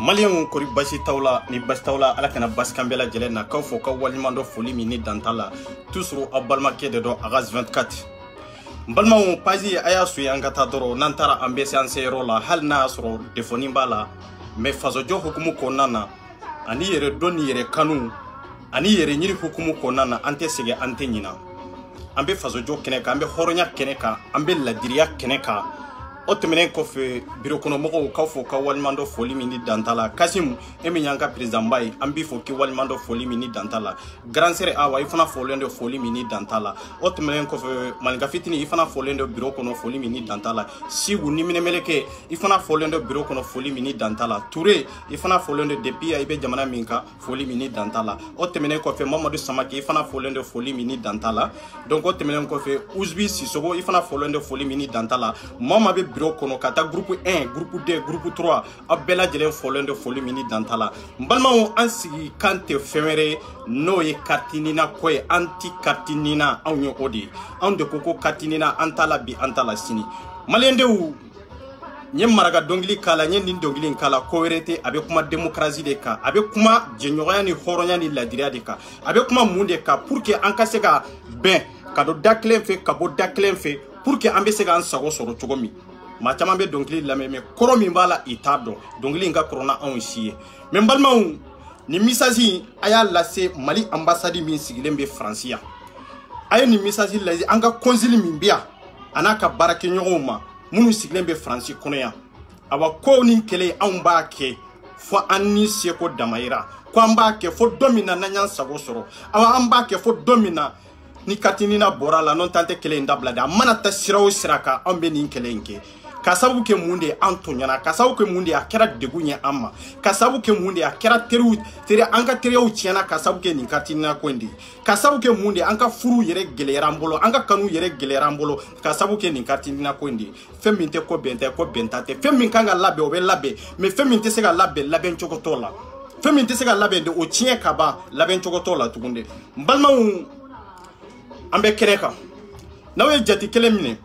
maliyɛnw kori basi taw la ni basi taw la ala kana basikan bɛɛ lajɛlen na kaw fɔ ka waliɲuman dɔ foli min ni danta la tusuru aw balimakɛ de dɔn a ka 24 n balimaw pazi a y'a soye an ka taa dɔrɔn n'an taara an bɛ se an seyɔrɔ la hali n'a y'a sɔrɔ defɔni b'a la mɛ fasojɔ hukumu kɔnɔna na ani yɛrɛ dɔn ni yɛrɛ kanu ani yɛrɛ ɲini hukumu kɔnɔna na an tɛ sɛgɛn an tɛ ɲina an bɛ fasojɔ kɛnɛ kan an bɛ hɔrɔnya kɛnɛ kan an bɛ ladiriya kɛnɛ kan o tɛmɛnen kɔfɛ birokɔnɔmɔgɔw k'a fɔ ka walimandɔ foli min ni danta la kasimu e min y'an ka perezanba ye an b'i fɔ k'i walimandɔ foli min ni danta la garansere awa i fana fɔlen dɔ foli min ni danta la o tɛmɛnen kɔfɛ maninka fitini i fana fɔlen dɔ biro kɔnɔ foli min ni danta la sigu ni minɛmeleke i fana fɔlen dɔ biro kɔnɔ foli min ni danta la ture i fana fɔlen dɔ depi i bɛ jamana min kan foli min ni danta la o tɛmɛnen kɔfɛ mamadu samake i fana folen de foli min ni danta la donc o tɛmɛnen kɔfɛ uzbi sisogo i fana folen de foli min ni danta la maa ma bɛ biro kɔnɔ ka taa groupe 1 groupe 2 groupe 3 aw bɛɛ lajɛlen folen de foli min ni danta la n balimaw an sigi kan tɛ fɛn wɛrɛ ye n'o ye katinina ko ye an ti katinina anw ye o de ye anw de ko ko katinina an t'a la bi an t'a la sini maliyendenw n ye maraka dɔnkili k'a la n ye nin dɔnkili in k'a la ko wɛrɛ tɛ a bɛ kuma demokarasi de kan a bɛ kuma jɛɲɔgɔnya ni hɔrɔnya ni ladiriya de kan a bɛ kuma mun de kan pour que an ka se ka bɛn ka don da kelen fɛ ka bɔ da kelen fɛ pour que an bɛ se k'an sago sɔrɔ cogo min maa caman bɛ dɔnkili lamɛn mɛ kɔrɔ min b'a la i t'a dɔn dɔnkili in ka kɔrɔ na anw si ye mɛ n balimaw nin misasi in a y'a lase mali anbasadi min sigilen bɛ faransi yan a ye nin misasi lase an ka kɔnsili min bɛ yan a n'a ka baarakɛɲɔgɔnw ma minnu sigilen bɛ faransi kɔnɔ yan awa kow ni kɛlɛ anw b'a kɛ fo an ni seko damayira ko an b'a kɛ fo dɔ min na n'an y'an sago sɔrɔ awa an b'a kɛ fo dɔ min na ni katinina bɔra a la n'o t'an tɛ kɛlɛ in dabila de a mana ta sira o sira kan anw bɛ nin kɛlɛ in kɛ ka sabu kɛ mun de ye an tɔɲana ka sabu kɛ mun de ye a kɛra degun ye an ma ka sabu kɛ mun de ye a kɛra teriw teri an ka teriyaw tiɲɛna ka sabu kɛ nin katinina ko in de ye ka sabu kɛ mun de an ka furu yɛrɛ gɛlɛyara an bolo an ka kanu yɛrɛ gɛlɛyara an bolo ka sabu kɛ nin katinina ko in de ye fɛn min tɛ ko bɛn tɛ ko bɛn ta tɛ fɛn min kan ka labɛn o bɛ labɛn mɛ fɛn min tɛ se ka labɛn labɛn cogo t'o la fɛn min tɛ se ka labɛn de o tiɲɛ ka ban labɛn cogo t'o la tugun de n balimaw an bɛ kɛnɛ kan n'aw ye jate kelen minɛ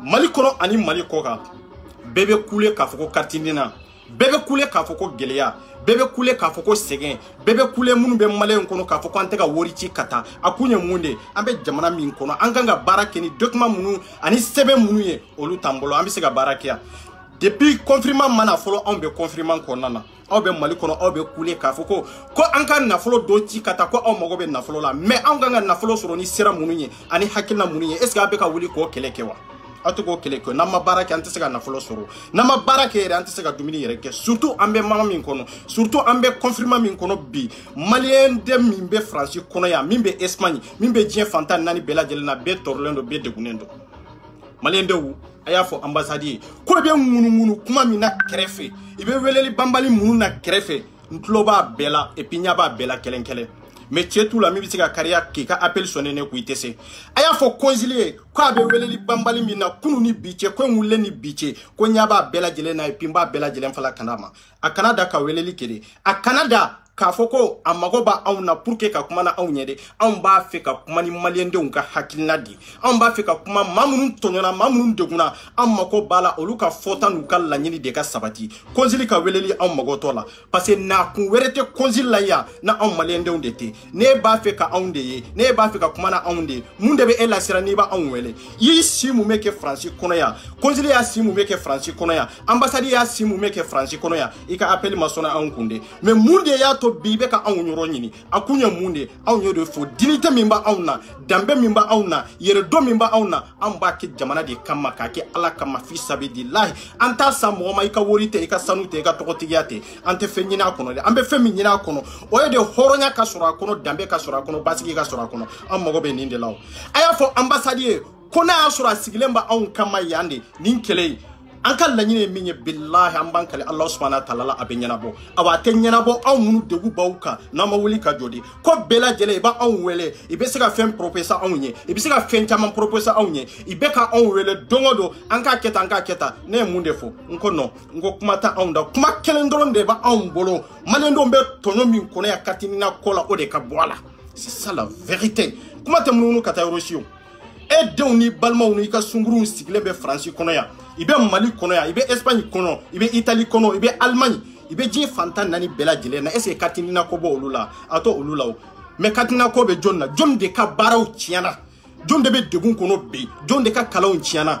mali kɔnɔ ani mali kɔ kan bɛɛ bɛ kule k'a fɔ ko katinina bɛɛ bɛ kule k'a fɔ ko gɛlɛya bɛɛ bɛ kule k'a fɔ ko sɛgɛn bɛɛ bɛ kule minnu bɛ maliyɛn kɔnɔ k'a fɔ ko an tɛ ka wari ci ka taa a kun ye mun de an bɛ jamana min kɔnɔ an kan ka baara kɛ ni dɔkima minnu ani sɛbɛn minnu ye olu t'an bolo an bɛ se ka baara kɛ yan depuis confinement mana fɔlɔ anw bɛ confinement kɔnɔna na aw bɛ mali kɔnɔ aw bɛ kule k'a fɔ ko ko an ka nafolo dɔ ci ka taa ko aw mago bɛ nafolo la mɛ anw kan ka nafolo sɔrɔ ni sira minnu ye ani hakilina minnu ye est ce que aw bɛ ka wuli k'o kɛlɛ kɛ wa aw tɛ k'o kɛlɛ kɛ n'an ma baara kɛ an tɛ se ka nafolo sɔrɔ n'an ma baara kɛ yɛrɛ an tɛ se ka dumuni yɛrɛ kɛ surtout an bɛ mama min kɔnɔ surtout an bɛ kɔnfirima min kɔnɔ bi maliyɛn den min bɛ faransi kɔnɔ yan min bɛ espagne min bɛ diɲɛ fantan naani bɛɛ lajɛlen na bɛɛ tɔɔrɔlen don bɛɛ degunnen don maliyɛn denw a y'a fɔ anbasadi ye ko i bɛ ŋunuŋunu kuma min na kɛrɛfɛ i bɛ weleli banbali minnu na kɛrɛfɛ n tulo b'a bɛɛ la epi ɲa b'a bɛɛ la kelen kelen mɛ cɛ t'u la min bɛ se ka kariya k'i ka apeli sɔnnen ne ko i tɛ se a y'a fɔ konsili ye ko a bɛ weleli banbali min na kunu ni bi cɛ ko n wulilen ni bi cɛ ko ɲa b'a bɛɛ lajɛlen na epi n b'a bɛɛ lajɛlen fala kana ma a kana da ka weleli kere a kana da k'a fɔ ko a mago b'a anw na pour que ka kuma na anw ɲɛ de anw b'a fɛ ka kuma ni maliyɛndenw ka hakilina de anw b'a fɛ ka kuma maa minnu tɔɲɔna maa minnu degunna an mago b'a la olu ka fɔta n'u ka laɲini de ka sabati kɔnsili ka weleli anw magɔtɔ la parce que n'a kun wɛrɛ tɛ kɔnsili la yan na anw maliyɛndenw de tɛ ne b'a fɛ ka anw de ye ne b'a fɛ ka kuma na anw de ye mun de bɛ e lasira n'i b'anw wele i si mun bɛ kɛ faransi kɔnɔ yan kɔnsili y'a si mun bɛ kɛ faransi kɔnɔ yan anbasadi y'a si mun bɛ kɛ faransi kɔnɔ yan i ka apɛli ma sɔnna anw kun de mɛ mun de y'a to bi i bɛ ka anw yɔrɔ ɲini a kun ye mun de ye anw y'o de fɔ dinite min b'anw na danbe min b'anw na yɛrɛdɔn min b'anw na an b'a kɛ jamana de kama k'a kɛ ala kama fi sabi di lahi an t'a san mɔgɔ ma i ka wori tɛ i ka sanu tɛ i ka tɔgɔtigiya tɛ an tɛ fɛn ɲini a kɔnɔ dɛ an bɛ fɛn min ɲini a kɔnɔ o ye de hɔrɔnya ka sɔrɔ a kɔnɔ danbe ka sɔrɔ a kɔnɔ basigi ka sɔrɔ a kɔnɔ an mago bɛ nin de la o a y'a fɔ anbasadi ye ko n'a y'a sɔrɔ a sigilen bɛ anw kama yan de nin kɛlɛ in an ka laɲini ye min ye bilahi an b'an kale ala subahana taala la a bɛ ɲɛnabɔ awa a tɛ ɲɛnabɔ anw minnu degu b'aw kan n'an ma wuli ka jɔ de ko bɛɛ lajɛlen i b'a anw wele i bɛ se ka fɛn propesa anw ye i bɛ se ka fɛn caman propesa anw ye i bɛ ka anw wele don o don an k'a kɛ tan an k'a kɛ tan ne ye mun de fɔ n ko nɔn n ko kuma tɛ anw da kuma kelen dɔrɔn de bɛ anw bolo maliyɛndenw bɛ tɔɲɔ min kɔnɔ yan katimina ko la o de ka bɔ a la c'est ça la vérité kuma tɛ munumunu ka taa yɔrɔ si o e denw ni balimaw n'i ka sunkuruw sigilen bɛ faransi kɔnɔ yan i bɛ mali kɔnɔ yan i bɛ espagne kɔnɔ i bɛ itali kɔnɔ i bɛ allemagne i bɛ diɲɛ fantan naani bɛɛ lajɛlen na ɛseke katinina ko bɔ olu la a tɔ olu la o mɛ katinina ko bɛ jɔni na jɔni de ka baaraw tiɲɛna jɔni de bɛ degun kɔnɔ bi jɔni de ka kalanw tiɲɛna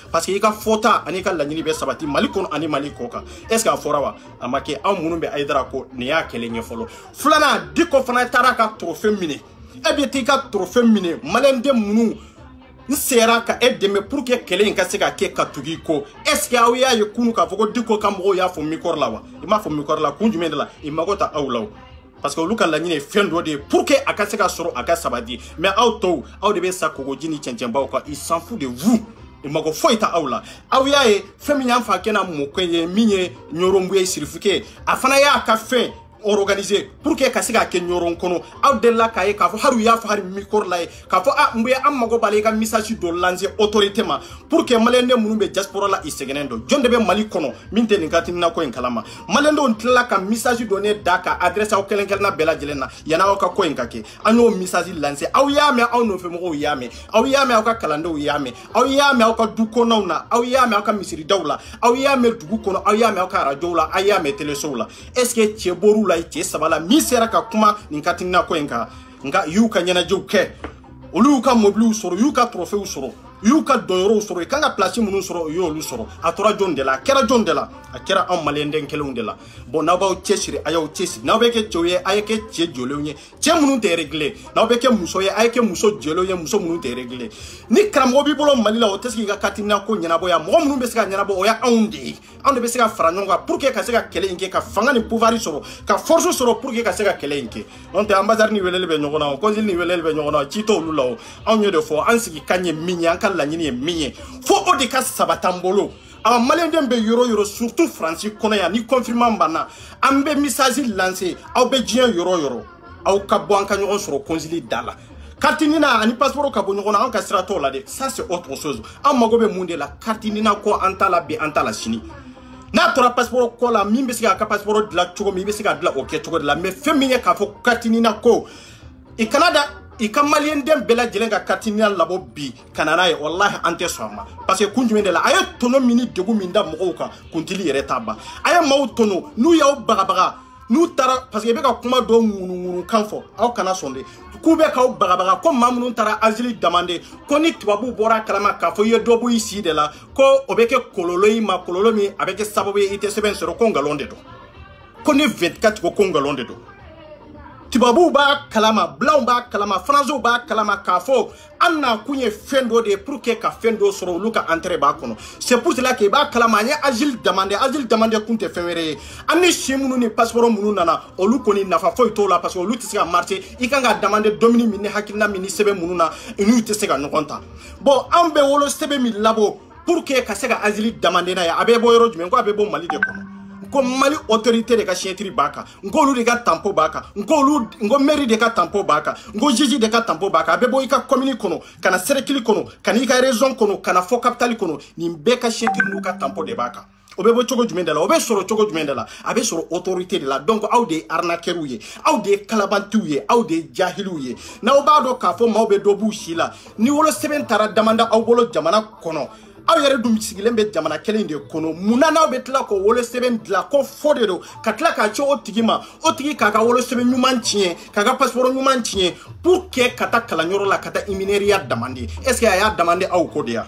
parce que i ka fɔta ani ka laɲini bɛ sabati mali kɔnɔ ani mali kɔ kan est ce que a fɔra wa a ma kɛ anw minnu bɛ ayidara ko nin y'a kɛlɛ ɲɛ fɔlɔ filanan diko fana taara ka trofe minɛ e bɛ t'i ka trofe minɛ malɛnden minnu n sera ka e dɛmɛ pour que kɛlɛ in ka se ka kɛ ka tugu i kɔ est ce que aw y'a ye kunu k'a fɔ ko diko ka mɔgɔw y'a fɔ mikɔrɔ la wa i m'a fɔ mikɔrɔ la kun jumɛn de la i mago ta aw la o parce que olu ka laɲini ye fɛn dɔ de ye pour que a ka se ka sɔrɔ a ka sabati mais aw tɔw aw de bɛ sa kogoji ni cɛncɛnbaw kan il s'en fout de vous mago foyi ta aw la aw y'a ye fɛn min y'an fa kɛna mɔkɛ ye min ye ɲɔrɔnbu ye sirifuke ye a fana y'a ka fɛn organiser pour que ka se k'a kɛ ɲɔrɔn kɔnɔ aw delila k'a ye k'a fɔ hali u y'a fɔ hali mikɔrɔ la ye k'a fɔ a mbe an mago b'a la i ka misasi dɔ lanse autorité ma pour que maliyɛnden minnu bɛ diaspora la i sɛgɛnnen dɔ jɔn de bɛ mali kɔnɔ min tɛ nin ka timinako in kalama maliyɛndenw tilala ka misasi dɔ ne da ka adresse aw kelen kelenna bɛɛ lajɛlen na yanni aw ka ko in ka kɛ an y'o misasi lanse aw y'a mɛn aw nɔfɛmɔgɔw y'a mɛn aw y'a mɛn aw ka kalandenw y'a mɛn aw y'a mɛn aw ka du kɔnɔw na aw y'a mɛn aw ka misiridaw la aw y'a mɛn dugu kɔnɔ aw y'a mɛn aw ka arajow la aw y'a mɛn telesow la est ce que cɛ bɔr'u la cɛ saba la min sera ka kuma nin ka timinako in kan nka y'u ka ɲɛnajɛw kɛ olu y'u ka mobiliw sɔrɔ u y'u ka trɔfew sɔrɔ u y'u ka dɔnyɔrɔw sɔrɔ i kan ka pilasi minnu sɔrɔ u y'olu sɔrɔ a tora jɔn de la a kɛra jɔn de la a kɛra anw maliyɛnden kelenw de la bɔn n'aw b'aw cɛsiri a y'aw cɛsiri n'aw bɛ kɛ cɛw ye a ye kɛ cɛ jɔlenw ye cɛ minnu tɛ regile n'aw bɛ kɛ muso ye a ye kɛ muso jɔlenw ye muso minnu tɛ regile ni karamɔgɔ b'i bolo mali la o tɛ se k'i ka katimina ko ɲɛnabɔ yan mɔgɔ minnu bɛ se ka ɲɛnabɔ o y'anw de ye anw de bɛ se ka fara ɲɔgɔn kan pour que ka se ka kɛlɛ in kɛ ka fanga ni pouvoir sɔrɔ ka force sɔrɔ pour que ka se ka kɛlɛ in kɛ n'o tɛ anbasari ni weleli bɛ ɲɔgɔn na o kɔnsili ni weleli bɛ ɲɔgɔn na ci t'olu la o anw y'o de fɔ an sigi kan ye min ye an ka laɲini ye min ye fo o de ka sabata n bolo awa maliyɛnden bɛ yɔrɔ yɔrɔ surtout faransi kɔnɔ yan ni kɔnfirima banna an bɛ misasi lanse aw bɛ diɲɛ yɔrɔ yɔrɔ aw ka bɔ an ka ɲɔgɔn sɔrɔ kɔnsili da la carte nina ani passeport ka bɔ ɲɔgɔn na an ka sira t'o la dɛ ça c'est autre chose an mago bɛ mun de la carte nina kɔ an t'a la bi an t'a la sini n'a tora passeport kɔ la min bɛ se k'a ka passeport dilan cogo min i bɛ se k'a dilan o kɛ cogo de la mais fɛn min ye k'a fɔ carte nina ko i kana da i ka maliyɛnden bɛɛ lajɛlen ka katiniya labɔ bi ka na n'a ye walahi an tɛ sɔn a ma parce que kun jumɛn de la a ye tɔnɔ min ni degun min da mɔgɔw kan kuntili yɛrɛ t'a ban a ye maaw tɔnɔ n'u y'aw bagabaga n'u taara parce que i bɛ ka kuma dɔ ŋunuŋunukan fɔ aw kana sɔn de k'u bɛ k'aw bagabaga ko maa minnu taara azili damande ko ni tubabuw bɔra a kalama k'a fɔ i ye dɔ bɔ i si de la ko o bɛ kɛ kololo i ma kololo min a bɛ kɛ sababu ye i tɛ sɛbɛn sɔrɔ ko nkalon de don ko ni 24 ko ko nkalon de don tubabuw b'a kalama blanw b'a kalama faransiw b'a kalama k'a fɔ an n'a kun ye fɛn dɔ de ye pour que ka fɛn dɔ sɔrɔ olu ka entrée b'a kɔnɔ c'est pour cela que i b'a kalama an ye asile demande asile demande kun tɛ fɛn wɛrɛ ye an ni si minnu ni passeport minnu nana olu kɔni nafa foyi t'o la parce que olu tɛ se ka marché i kan ka demande domini min ni hakilina min ni sɛbɛn minnu na u n'u tɛ se ka ɲɔgɔn ta bon an bɛ wolo sɛbɛn min labɔ pour que ka se ka azili damande n'a ye a bɛ bɔ yɔrɔ jumɛn ko a bɛ bɔ mali de kɔnɔ n ko mali autorité de ka siyɛtiri b'a kan n k'olu de ka tanpo b'a kan n k'olu n ko mairie de ka tanpo b'a kan n ko juge de ka tanpo b'a kan a bɛ bɔ i ka commune kɔnɔ ka na serekili kɔnɔ ka n'i ka région kɔnɔ ka na fɔ capitale kɔnɔ nin bɛɛ ka siyɛtiri n'u ka tanpo de b'a kan o bɛ bɔ cogo jumɛn de la o bɛ sɔrɔ cogo jumɛn de la a bɛ sɔrɔ autorité de la donc aw de ye arnaqueurs ye aw de ye kalabantiw ye aw de ye jahiliw ye n'aw b'a dɔn k'a fɔ maaw bɛ dɔ b'u si la ni wolosɛbɛn taara damanda aw bolo jamana kɔnɔ aw yɛrɛ dun sigilen bɛ jamana kelen de kɔnɔ mun na n'aw bɛ tila k'o wolosɛbɛn dilan ko fo de don ka tila k'a ci o tigi ma o tigi k'a ka wolosɛbɛn ɲuman tiɲɛ k'a ka pasiporo ɲuman tiɲɛ pour que ka taa kalanyɔrɔ la ka taa imineriya damande est ce que a y'a damande aw ko de ya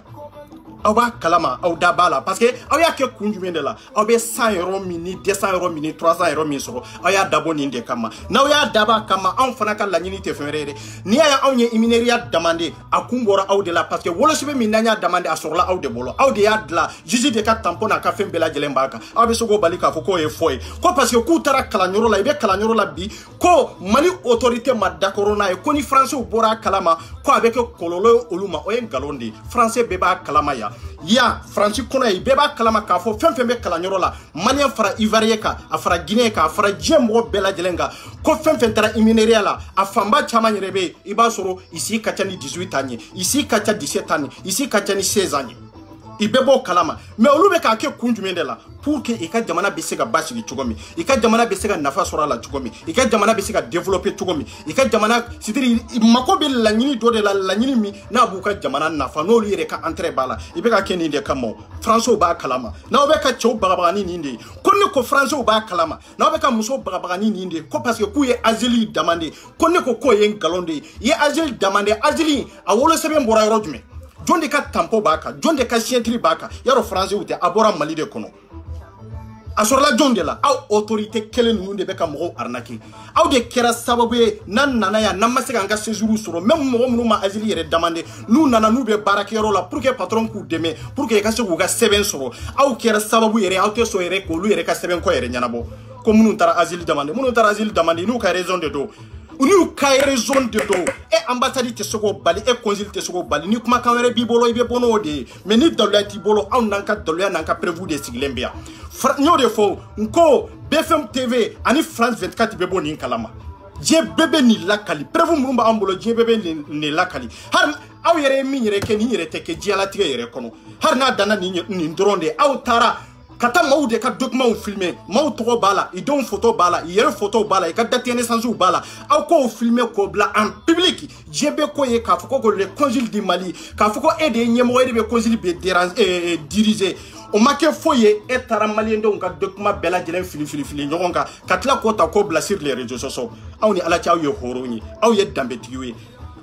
aw b'a kalama aw da b'a la parce que aw y'a kɛ kun jumɛn de la aw bɛ san yɔrɔ min ni dɛsan yɔrɔ min ni turasan yɔrɔ min sɔrɔ aw y'a dabɔ nin de kama n'aw y'a dab'a kama anw fana ka laɲini tɛ fɛn wɛrɛ ye dɛ n'i y'a ye anw ye imineriya damande a kun bɔra aw de la parce que wolosɛbɛn min n'an y'a damande a sɔrɔla aw de bolo aw de y'a dilan juge de ka tanpɔ n'a ka fɛn bɛɛ lajɛlen b'a kan aw bɛ se k'o bali k'a fɔ k'o ye fɔ ye ko parce que k'u taara kalanyɔrɔ la i bɛ kalanyɔrɔ la bi ko mali autorité ma dakoro n'a ye ko ni faransew bɔra a kalama ko a bɛ kɛ kɔlɔlɔ ye olu ma o ye nkalon de ye faranse bɛɛ b'a kalama yan yan faransi kɔnɔ ye bɛɛ b'a kalama k'a fɔ fɛn fɛn bɛ kalanyɔrɔ la maliyɛn fara ivariyɛn kan a fara guinee kan a fara diɲɛ mɔgɔ bɛɛ lajɛlen kan ko fɛn fɛn taara iminereya la a fanba caman yɛrɛ bɛ yen i b'a sɔrɔ isi ka ca ni 18 tan ye isi ka ca 17 tan ye isi ka ca ni 16 an ye i bɛɛ b'o kalama mɛ olu bɛ k'a kɛ kun jumɛn de la pour que i ka jamana bɛ se ka basigi cogo min i ka jamana bɛ se ka nafa sɔrɔ a la cogo min i ka jamana bɛ se ka développer cogo min i ka jamana sitiri mako bɛ laɲini dɔ de la laɲini min n'a b'u ka jamana nafa n'olu yɛrɛ ka entrée b'a la i bɛ ka kɛ nin de kama o faransiw b'a kalama n'aw bɛ ka cɛw bagabagani nin de ye ko ne ko faransiw b'a kalama n'aw bɛ ka muso bagabaga ni nin de ye ko paseke k'u ye azili dama de ye ko ne ko k'o ye nkalon de ye i ye azili dama de ye azili a wolosɛbɛn bɔra yɔrɔ jumɛn jɔn de ka tanpo b'a kan jɔn de ka siyɛtiri b'a kan y'a dɔn faransiw tɛ a bɔra mali de kɔnɔ a sɔrɔla jɔn de la aw autorité kelen ninnu de bɛ ka mɔgɔw arnaquer aw de kɛra sababu ye n'an nana yan n'an ma se k'an ka séjour sɔrɔ même mɔgɔ minnu ma asile yɛrɛ demande n'u nana n'u bɛ baarakɛyɔrɔ la pour que patron k'u dɛmɛ pour que i ka se k'u ka sɛbɛn sɔrɔ aw kɛra sababu yɛrɛ aw tɛ sɔn yɛrɛ k'olu yɛrɛ ka sɛbɛn kɔ yɛrɛ ɲɛnabɔ ko minnu taara asile demande minnu taara asile demande n'u ka raison de don n'u ka raison de don e ambassade tɛ se k'o bali e consul tɛ se k'o bali ni kumakan wɛrɛ b'i bolo i bɛ bɔ n'o de ye mais ni daliluya t'i bolo anw n'an ka daliluya n'an ka preuve de sigilen bɛ yan n y'o de fɔ n ko bfm tv ani france 24 bɛ bɔ nin kalama diɲɛ bɛɛ bɛ nin lakali preuve minnu b'an bolo diɲɛ bɛɛ bɛ nin lakali hali aw yɛrɛ ye min yɛrɛ kɛ nin yɛrɛ tɛ kɛ diɲɛlatigɛ yɛrɛ kɔnɔ hali n'a danna nin nin dɔrɔn de aw taara ka taa maaw de ka documentw filmɛ maaw tɔgɔ b'a la i denw foto b'a la i yɛrɛ foto b'a la i ka date naissancew b'a la aw k'o filmɛ k'o bila en public diɲɛ bɛ ko ye k'a fɔ ko ko le consul du mali k'a fɔ ko e de ye ɲɛmɔgɔ e de bɛ consul bɛ dérange eh, eh, diriger o ma kɛ foyi ye e taara maliyendenw ka dokuma bɛɛ lajɛlen fili fili fili ɲɔgɔn kan ka tila k'o ta k'o bila sur les réseaux sociaux aw ni ala cɛ aw ye horow ye aw ye danbetigiw ye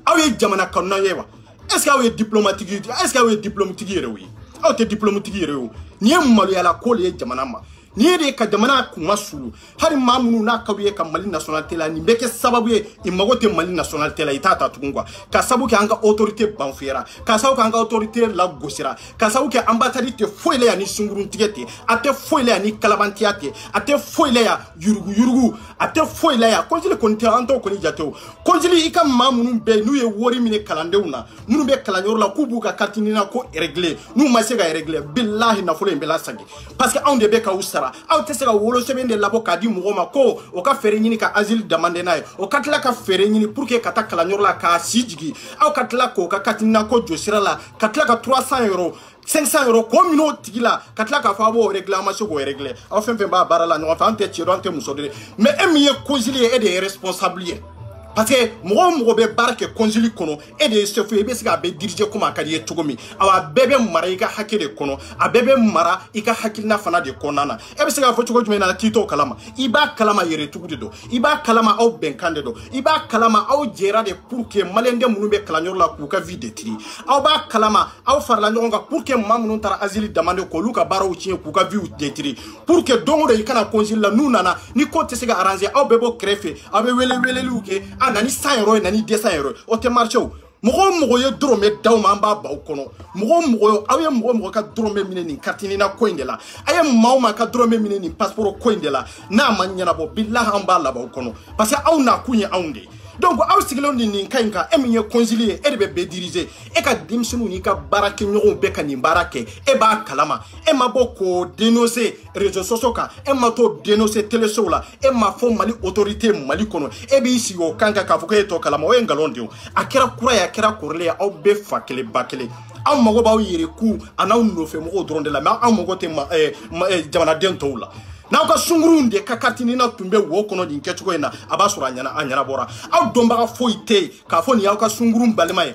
aw ye jamana kanunan ye wa est ce que aw ye diplomatigi est ce que aw ye diplomatigi yɛrɛw ye aw tɛ diplomatigi yɛrɛ ye o nin ye maloyala ko le ye jamana ma nin ye de ka jamana kun ma sulu hali maa minnu n'a ka ye ka mali nationalité la nin bɛ kɛ sababu ye i mago tɛ mali nationalité la i t'a ta tugun kuwa ka sabu kɛ an ka autorité banfuyara ka sabu kɛ an ka autorité lagosira ka sabu kɛ anbasadi tɛ foyi la yan ni sunguruntigɛ tɛ a tɛ foyi la yan ni kalabantiya tɛ a tɛ foyi la yan yuruguyurugu a tɛ foyi la yan kɔnsili kɔni tɛ an t'o kɔni jate o kɔnsili i ka maa minnu bɛ n'u ye wari minɛ kalandenw na minnu bɛ kalanyɔrɔ la k'u b'u ka katinina ko régler n'u ma se ka régler bilahi nafolo in bɛ lasagi parce que anw de bɛ ka u sara aw tɛ se ka wolosɛbɛn de labɔ k'a di mɔgɔw ma ko o ka feere ɲini ka asile damande n'a ye o ka tila ka feere ɲini pour que ka taa kalanyɔrɔ la k'a si jigi aw ka tila k'o ka katinako josira la ka tila ka 300 yɔrɔ 500 yɔrɔ k'o minɛ o tigi la ka tila k'a fɔ aw b'o régler an ma se k'o régler aw fɛn fɛn b'a baara la ɲɔgɔn fɛ an tɛ cɛ dɔn an tɛ muso dɔn mais e min ye konsili ye e de ye responsable ye parce que mɔgɔ o mɔgɔ bɛ baara kɛ konsili kɔnɔ e de ye sefu ye i bɛ se ka bɛɛ dirije komi a ka di ye cogo min awa a bɛɛ bɛ mara i ka hakɛ de kɔnɔ a bɛɛ bɛ mara i ka hakilina fana de kɔnɔna na e bɛ se k'a fɔ cogo jumɛn na k'i t'o kalama i b'a kalama yɛrɛtugu de don i b'a kalama aw bɛnkan de don i b'a kalama aw jɛra de pour que maliyɛnden minnu bɛ kalanyɔrɔ la k'u ka vie detiri aw b'a kalama aw farala ɲɔgɔn kan pour que maa minnu taara azili damande k'olu ka baaraw tiɲɛ k'u ka viw detiri pour que don o don i kana konsili la n'u nana ni ko tɛ se ka aranze aw bɛɛ b'o kɛrɛfɛ a bɛ wele weleliw kɛ a na ni san yɛrɛ ye na ni dɛsɛ yɛrɛ ye o tɛ marise o mɔgɔ o mɔgɔ ye dɔrɔmɛ d'aw ma an b'a baw kɔnɔ mɔgɔ o mɔgɔ ye aw ye mɔgɔ o mɔgɔ ka dɔrɔmɛ minɛ nin katinina ko in de la a ye maa o maa ka dɔrɔmɛ minɛ nin pasiporo ko in de la n'a ma ɲɛnabɔ bilahi an b'a labaw kɔnɔ parce que aw n'a kun ye anw de ye donc aw sigilenw ni nin ka ɲi kan e min ye konsili ye e de bɛ bɛɛ dirize e ka denmisɛnninw n'i ka baarakɛɲɔgɔnw bɛɛ ka nin baara kɛ e b'a kalama e ma bɔ k'o denose réseau sociaux kan e ma t'o dénoncer télésow la e ma fɔ mali autorité mali kɔnɔ e b'i sigi o kan kan k'a fɔ k'e t'o kalama o ye nkalon de ye a kɛra kura ye a kɛra kɔrɔlen ye aw bɛɛ fa kelen ba kelen aw mago b'aw yɛrɛ ku a n'aw nɔfɛ mɔgɔw dɔrɔn de la mɛ aw mago tɛ eh, eh, jamanaden tɔw la n'aw ka sunkuruw de ka katinina tun bɛ wo kɔnɔ nin kɛcogo in na a b'a sɔrɔ a ɲɛnabɔra aw dɔnbaga foyi tɛ yen k'a fɔ nin y'aw ka sunkurun balima ye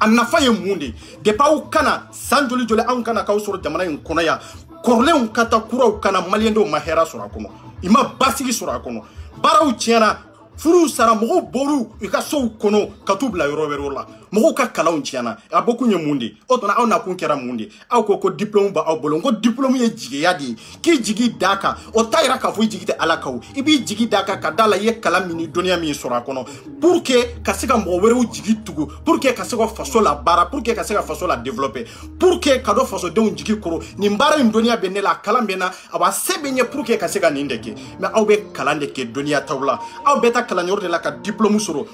a nafa ye mun de depi aw kana san joli joli anw kana k'aw sɔrɔ jamana in kɔnɔ yan kɔrɔlenw ka ta kuraw kana maliyɛndenw ma hɛra sɔrɔ a kɔnɔ i ma basigi sɔrɔ a kɔnɔ baaraw tiɲɛna furuw sara mɔgɔw bɔr'u i ka sow kɔnɔ ka t'u bila yɔrɔ wɛrɛw la mɔgɔw ka kalanw tiɲɛna a bɔkun ye mun de o tuma aw nakun kɛra mun de aw ko ko diplôme b'aw bolo n ko diplôme ye jigiya de ye k'i jigi d'a kan o t'a yira k'a fɔ i jigi tɛ ala kan o i b'i jigi d'a kan ka d'a la i ye kalan min ni dɔnniya min sɔrɔ a kɔnɔ pour que ka se ka mɔgɔ wɛrɛw jigi tugu pour que ka se ka faso la baara pour que ka se ka faso la développer pour que ka dɔ fasodenw jigi koro nin baara in dɔnniya bɛ ne la kalan bɛ na a b'a se bɛ ɲɛ pour que ka se ka nin de kɛ mais aw bɛ kalan de kɛ dɔnniya t'aw la aw bɛ taa kalanyɔrɔ de la ka diplôme sɔrɔ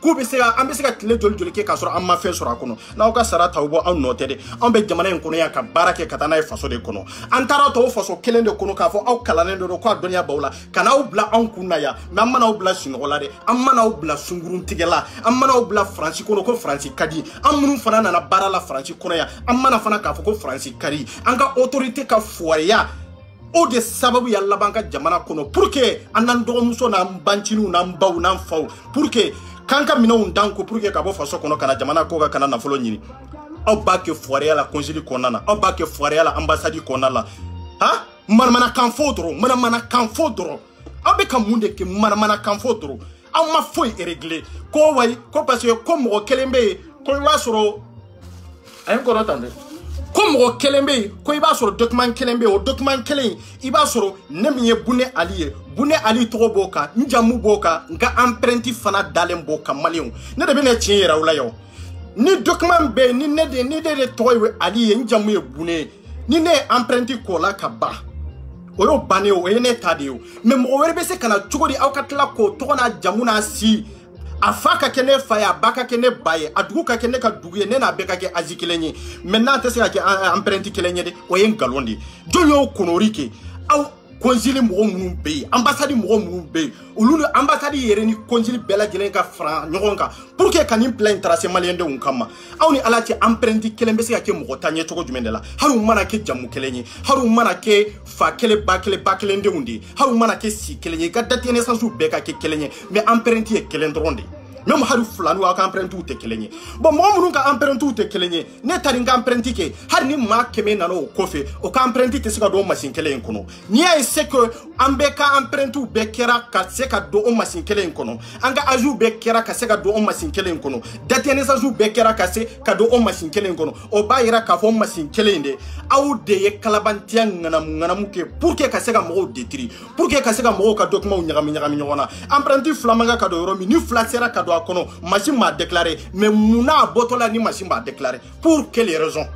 k'u bɛ se ka an bɛ se ka tile joli joli kɛ k'a sɔrɔ an ma fɛn sɔrɔ a kɔnɔ n'aw ka sara ta o bɔ anw nɔ tɛ dɛ anw bɛ jamana in kɔnɔ yan ka baara kɛ ka taa n'a ye faso de kɔnɔ an taara tɔw faso kelen de kɔnɔ k'a fɔ aw kalannen de don ko a dɔnniya b'aw la ka n'aw bila anw kun na yan mɛ an mana aw bila sunɔgɔ la dɛ an mana aw bila sunkurun tigɛ la an mana aw bila faransi kɔnɔ ko faransi ka di an minnu fana nana baara la faransi kɔnɔ yan an mana fana k'a fɔ ko faransi ka di an ka otorite ka fuwariya o de sababu ya laban ka jamana kɔnɔ pour que an n'an dɔgɔmuso n'an banciniw n'an baw n'an faw pour que k'an ka minɛnw dan ko pour que ka bɔ faso kɔnɔ ka na jamana ko ka kana nafolo ɲini aw b'a kɛ fuwareya la konsili kɔnɔna na aw b'a kɛ fuwareya la anbasadi kɔnɔna la han manamanakanfo dɔrɔn manamanakanfo dɔrɔn aw bɛ ka mun de kɛ manamanakanfo dɔrɔn aw ma foyi eregle ko wayi ko parce que ko mɔgɔ kelen bɛ yen ko i b'a sɔrɔ a ye n kɔnɔ tan dɛ ko mɔgɔ kelen bɛ yen ko i b'a sɔrɔ document kelen bɛ yen o document kelen in i b'a sɔrɔ ne min ye bune ali ye bune ali tɔgɔ b'o kan n jamu b'o kan n ka emprunti fana dalen b'o kan maliyɛnw ne de bɛ na tiɲɛ yira aw la yan ni document bɛ yen ni ne de ni ne de tɔgɔ ye ali ye n jamu ye bune ye ni ne ye emprunte k'o la ka ban o y'o bannen o ye ne ta de ye o mɛ mɔgɔ wɛrɛ bɛ se ka na cogo di aw ka tila k'o tɔgɔ n'a jamu n'a si a fa ka kɛ ne fa ye a ba ka kɛ ne ba ye a dugu ka kɛ ne ka dugu ye ne n'a bɛɛ ka kɛ azi kelen ye mɛ n'a tɛ se ka kɛ emprunte kelen ye de o ye nkalon de ye jɔn y'o konori ke aw kɔnzili mɔgɔ minnu bɛ yen anbasadi mɔgɔ minnu bɛ yen olu ni anbasadi yɛrɛ ni kɔnzili bɛɛ lajɛlen ka fara ɲɔgɔn kan pour que ka nin bila in taara se maliyɛndenw kama aw ni ala cɛ anpɛrɛnti kelen bɛ se ka kɛ mɔgɔ ta ɲɛ cogo jumɛn de la hali u mana kɛ jamu kelen ye hali u mana kɛ fa kelen ba kelen ba kelendenw de ye hali u mana kɛ si kelen ye i ka date naissance bɛɛ ka kɛ kelen ye mais anpɛrɛnti ye kelen dɔrɔn de ye même hali filaniw aw ka anpɛrɛntiw tɛ kelen ye bon mɔgɔ minnu ka anpɛrɛntiw tɛ kelen ye ne taara n ka emprunti kɛ hali ni maa kɛmɛ nana o kɔfɛ o ka emprunti tɛ se ka don o masin kelen in kɔnɔ n'i y'a ye se que an bɛɛ ka empruntiw bɛɛ kɛra ka se ka don o masin kelen in kɔnɔ an ka aziw bɛɛ kɛra ka se ka don o masin kelen in kɔnɔ datiɛnisaziw bɛɛ kɛra ka se ka don o masin kelen in kɔnɔ o b'a yira k'a fɔ masin kelen in de aw de ye kalabantiya ŋanamu ŋanamu kɛ pour que ka se ka mɔgɔw detiri pour que ka se ka mɔgɔw ka documentw ɲagami ɲagami ɲɔgɔn na emprunti fila man kan ka don yɔrɔ min ni fila sera ka don a kɔnɔ machine m'a déclaré mais mun n'a bɔtɔ la ni machine b'a déclaré pour quelle raison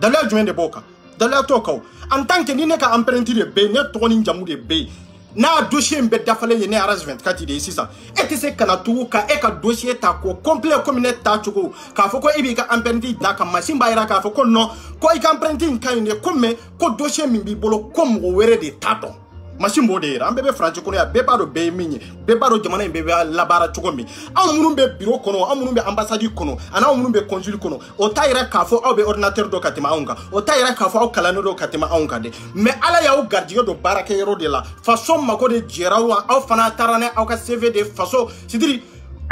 daliya jumɛn de b'o kan daliya t'o kan en tant que ni ne ka emprunti de bɛ yen ne tɔgɔ ni jamu de bɛ yen n'a dossier in bɛɛ dafalen ye ne aras 24 de ye sisan e tɛ se kana tugu ka e ka dossier ta ko complet komi ne ta cogo k'a fɔ ko e b'i ka emprunti da ka machine b'a jira k'a fɔ ko non ko i ka emprunti in ka ɲi de ko mais ko dosiye min b'i bolo ko mɔgɔ wɛrɛ de t'a dɔn masi b'o de yira an bɛɛ bɛ faransi kɔnɔ yan bɛɛ b'a dɔn bɛɛ ye min ye bɛɛ b'a dɔn jamana in bɛɛ bɛ labaara cogo min anw minnu bɛ biro kɔnɔ anw minnu bɛ anbasadi kɔnɔ ani anw minnu bɛ kɔnsili kɔnɔ o t'a yira k'a fɔ aw bɛ ɔrdinatɛri dɔ ka tɛmɛ anw kan o t'a yira k'a fɔ aw kalannen dɔ ka tɛmɛ anw kan dɛ mɛ ala y'aw garijɛgɛ don baarakɛ yɔrɔ de la faso mako de jɛra wa aw fana taara n'a aw ka seve de faso sidiri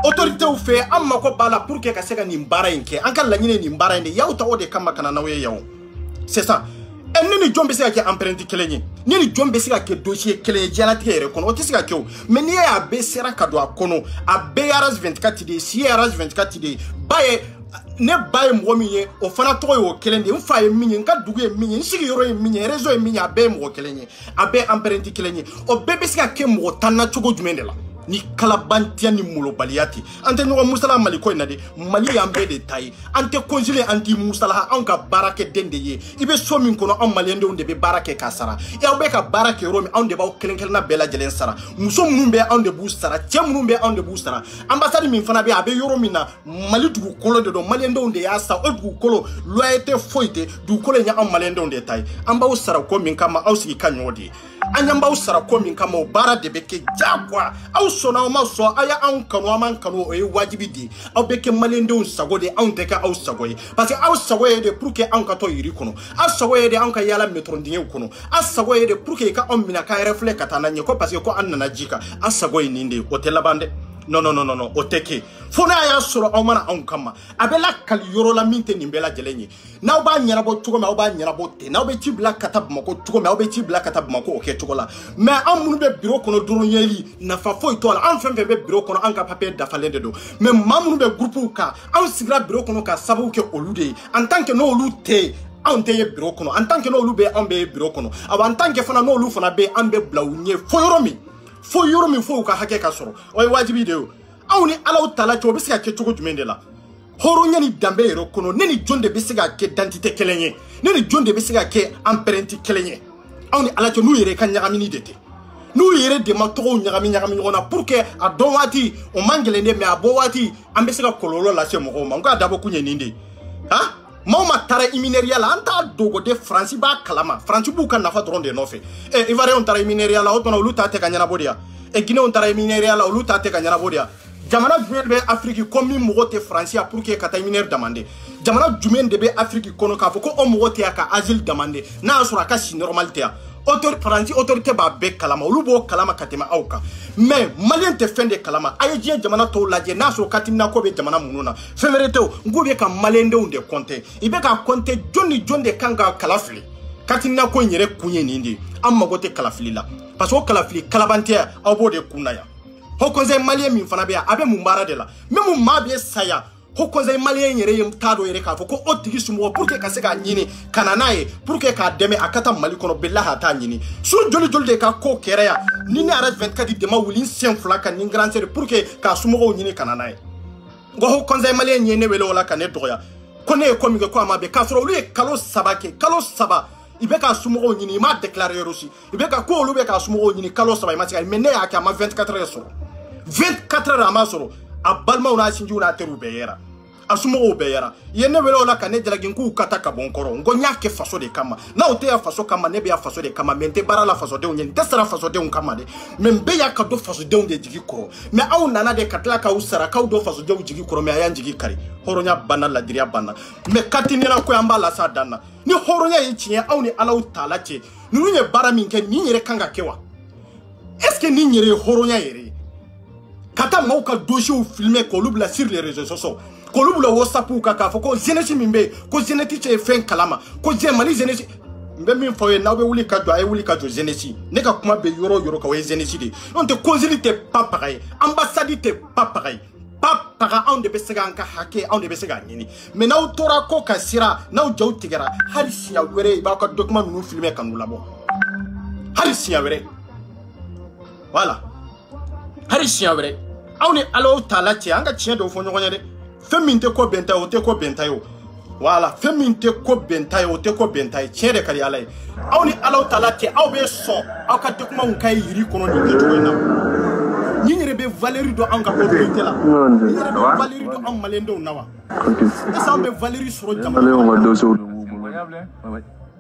otoritew fɛ an mako b'a la pour que ka se ka nin baara in kɛ an ka laɲini nin baara in de y'aw ta o de kama ka na n'aw ye yan c'est ça ɛ ne ni jɔn bɛ se ka kɛ emprunte kelen ye ne ni jɔn bɛ se ka kɛ dossier kelen ye diɲɛlatigɛ yɛrɛ kɔnɔ o tɛ se ka kɛ o mɛ n'i y'a bɛɛ sera ka don a kɔnɔ a bɛɛ ye araz 24 de ye si ye araz 24 de ye ba ye ne ba ye mɔgɔ min ye o fana tɔgɔ ye o kelen de ye n fa ye min ye n ka dugu ye min ye n sigiyɔrɔ ye min ye réseau ye min ye a bɛɛ ye mɔgɔ kelen ye a bɛɛ ye emprunte kelen ye o bɛɛ bɛ se ka kɛ mɔgɔ tanna cogo jumɛn de la ni kalabantiya ni molobaliya tɛ an tɛ ɲɔgɔn musala mali ko in na de mali y'an bɛɛ de ta ye an tɛ konsile an t'i musala anw ka baarakɛden de ye i bɛ so min kɔnɔ anw maliyɛndenw de bɛ baara kɛ k'a sara e aw bɛ ka baara kɛ yɔrɔ min anw de b'aw kelen-kelenna bɛɛ lajɛlen sara muso minnu bɛ anw de b'u sara cɛ minnu bɛ anw de b'u sara anbasadi min fana bɛ a bɛ yɔrɔ min na mali dugukolo de don maliyɛndenw de y'a sa o dugukolo loyer tɛ foyi tɛ dugukolo in ye anw maliyɛndenw de ta ye an b'aw sara ko min kama aw sigi ka ɲɔgɔn de ye an y'an b'aw sara ko min kama o baara de bɛ kɛ jagoya aw sɔnna aw ma sɔn aw y'anw kanu an m'an kanu o ye wajibi de ye aw bɛ kɛ maliɲɛndenw sago de ye anw tɛ kɛ aw sago ye parce que aw sago ye de pour que anw ka to yiri kɔnɔ aw sago ye de anw ka yaala metron dingɛw kɔnɔ aw sago ye de pour que ka anw minɛ k'a yɛrɛ filɛ ka taa n'an ye ko parce que ko an nana ji kan aw sago ye nin de ye o tɛ laban dɛ non non non non o tɛ kɛ fo n'a y'a sɔrɔ aw mana anw kama a bɛ lakali yɔrɔ la min tɛ nin bɛɛ lajɛlen ye n'aw b'a ɲɛnabɔ cogo min aw b'a ɲɛnabɔ ten n'aw bɛ ci bila ka taa bamakɔ cogo min aw bɛ ci bila ka taa bamakɔ o kɛ cogo la mɛ an minnu bɛ biro kɔnɔ dɔrɔn ɲɛli nafa foyi t'o la an fɛn fɛn bɛ biro kɔnɔ an ka papiye dafalen de don mɛ maa minnu bɛ gurupuw kan anw sigira biro kɔnɔ ka sababu kɛ olu de ye en tant que n'olu tɛ yen anw tɛ ye biro kɔnɔ en tant que n'olu bɛ anw bɛ ye biro kɔnɔ awa en tant que fana n'olu fana bɛ an bɛ bila u ɲɛ fo yɔrɔ min fo yɔrɔ min fo u ka hakɛ ka sɔrɔ o ye wajibi de ye aw ni alaw tala cogo bɛ se ka kɛ cogo jumɛn de la hɔrɔnya ni danbe yɛrɛ kɔnɔ ne ni jɔn de bɛ se ka kɛ dantite kelen ye ne ni jɔn de bɛ se ka kɛ anpɛrɛnti kelen ye aw ni ala cɛ n'u yɛrɛ ka ɲagamini de tɛ n'u yɛrɛ de ma tɔgɔw ɲagami ɲagami ɲɔgɔn na pour que a dɔn waati o man gɛlɛn de mɛ a bɔ waati an bɛ se ka kɔlɔlɔ lase mɔgɔw ma n ko a dabɔ kun ye nin de ye han maaw ma taara iminɛriya la an t'a dogo de faransi b'a kalama faransi b'u ka nafa dɔrɔn de nɔfɛ ɛ ivariyɛnw taara iminɛriya la o tuma olu ta tɛ ka ɲɛnabɔ de ya ɛ ginɛw taara iminɛriya la olu ta tɛ ka ɲɛnabɔ de ya jamana jumɛn de bɛ afiriki ko min mɔgɔ tɛ faransi ya pour que ka taa minɛri damande jamana jumɛn de bɛ afiriki kɔnɔ k'a fɔ ko o mɔgɔ tɛ ya ka azili damande n'a y'a sɔrɔ a ka si nɔrɔmali tɛ ya faransi otorite b'a bɛɛ kalama olu b'o kalama ka tɛmɛ aw kan mɛ maliyɛn tɛ fɛn de kalama a ye diɲɛ jamana tɔw lajɛ n'a sɔrɔ katiminako bɛ jamana minnu na fɛn wɛrɛ tɛ o n k'u bɛ ka maliyɛndenw de kɔnte i bɛ ka kɔnte jɔn ni jɔn de kan ka kala fili katiminako in yɛrɛ kun ye nin de ye an mago tɛ kalafili la parce que o kalafili kalabantɛya aw b'o de kun na yan haut conseil malien min fana bɛ yan a bɛ mun baara de la mɛ mun maa bɛ saya haut conseil malien yɛrɛ ye t'a dɔ yɛrɛ k'a fɔ ko o tigi somɔgɔ pour que ka se k'a ɲini ka na n'a ye pour que k'a dɛmɛ a ka taa mali kɔnɔ belaha t'a ɲini su joli joli de ka ko kɛra yan ni ne yɛrɛ 24 dama wuli n sen fila ka ni grand sere pour que k'a somɔgɔw ɲini ka na n'a ye n ko haut conseil malien ye ne wele o la ka ne dɔgɔya ko ne ye ko min kɛ ko a ma bɛn k'a sɔrɔ olu ye kalo saba kɛ kalo saba i bɛ k'a somɔgɔw ɲini i m'a déclare yɔrɔ si i bɛ ka ko olu bɛ ka somɔgɔw ɲini kalo saba i ma se ka mɛ ne y'a kɛ a ma 24 heures sɔrɔ 24 heures a ma sɔrɔ a balimaw n'a sinjiw n'a teriw bɛɛ yɛra a somɔgɔw bɛɛ yɛra i ye ne wele o la ka ne jalaki n k'u ka ta ka bɔ n kɔrɔ n ko n y'a kɛ faso de kama n'aw tɛ ya faso kama ne bɛ ya faso de kama mɛ n tɛ baara la fasodenw ye n tɛ sara fasodenw kama de mɛ n bɛ ya ka don fasodenw de jigi kɔrɔ mɛ aw nana de ka tila k'aw sara k'aw don fasodenw jigi kɔrɔ mɛ a y'an jigi kari hɔrɔnya banna ladiriya banna mɛ kati nena ko an b'a lasa dan na ni hɔrɔnya ye tiɲɛ aw ni alaw t'a la cɛ ninnu ye baara min kɛ nin yɛrɛ kan ka kɛ wa est ce que nin yɛrɛ ye hɔrɔnya yɛrɛ ye ka taa maaw ka dosiyew filime k'olu bila sur les réseaux sociaux k'olu bila whatsappu kan k'a fɔ ko jeunesse min bɛ yen ko jeunesse cɛ ye fɛn kalama ko jɛ mali jeunesse n bɛ min fɔ aw ye n'aw bɛ wuli ka jɔ a ye wuli ka jɔ jeunesse ne ka kuma bɛ yɔrɔ o yɔrɔ kan o ye jeunesse de ye n'o tɛ konsili tɛ papaga ye anbasadi tɛ papaga ye ba taga anw de bɛ se k'an ka hakɛ anw de bɛ se k'a ɲini mɛ n'aw tora ko ka sira n'aw jaw tigɛra hali siɲɛ wɛrɛ i b'aw ka dɔkima ninnu filimɛ ka n'u labɔ hali siɲɛ wɛrɛ wala hali siɲɛ wɛrɛ anw ni alaw t'a la cɛ an ka tiɲɛ dɔw fɔ ɲɔgɔn ye dɛ fɛn min tɛ ko bɛn ta ye o tɛ ko bɛn ta ye o wala fɛn min tɛ ko bɛnta ye o tɛ ko bɛnta ye tiɲɛ de ka di ala ye aw ni alaw ta la tɛ aw bɛ sɔn aw ka tɛkumaw ka ye yiri kɔnɔ nin kɛcogo in na ni yɛrɛ bɛ valeri dɔn anw ka autorité la ni yɛrɛ bɛ valeri dɔn anw maliyɛndenw na wa est ce que aw bɛ valeri sɔrɔ jamana kɔnɔ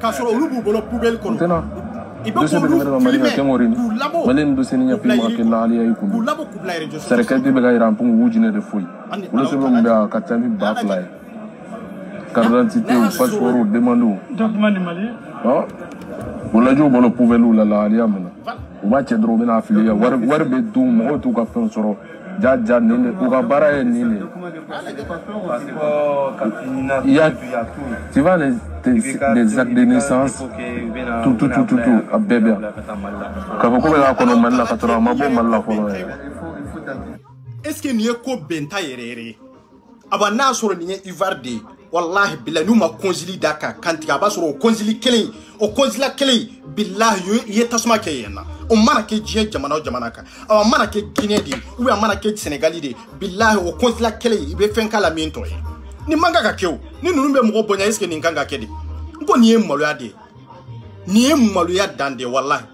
k'a sɔrɔ olu b'u bolo poubelle kɔnɔ i bɛ k'olu filmɛ k'u labɔ k'u labɔ k'u bila réseau sociale sɛrɛkɛ de bɛ ka yira an kungo wujinɛ de foyi olu sɛbɛn min bɛ yan ka ca ni ba fila ye carte d'identité o passeport o demande o ɔ o lajɛw bolo poubelle la lahaliya min na u b'a cɛ dɔrɔn u bɛna a fili yan wari bɛ dun mɔgɔw t'u ka fɛnw sɔrɔ Ja ja nin de u ka baara ye nin de il y a tu vois les des actes de naissance tout tout tout tout tout a bɛɛ bɛ yan k'a fɔ ko bɛ k'a kɔnɔ Mali la ka sɔrɔ a ma bɔ Mali la fɔlɔ yɛrɛ est ce que nin ye ko bɛnta yɛrɛ yɛrɛ ye a b'a n'a sɔrɔ nin ye ivar de ye walahi bila n'u ma kɔnsili da kan kantigɛ a b'a sɔrɔ o kɔnsili kelen o kɔnsila kelen bilahi i ye tasuma kɛ yen na o mana kɛ diɲɛ jamana o jamana kan a mana kɛ guinɛ de ye ubiyɛn a mana kɛ senegali de ye bilahi o kɔnsila kelen i bɛ fɛn k'a la min tɔ ye nin man kan ka kɛ o ni ninnu bɛ mɔgɔ bonya esike nin kan ka kɛ de n ko nin ye maloya de ye nin ye maloya dan de ye walahi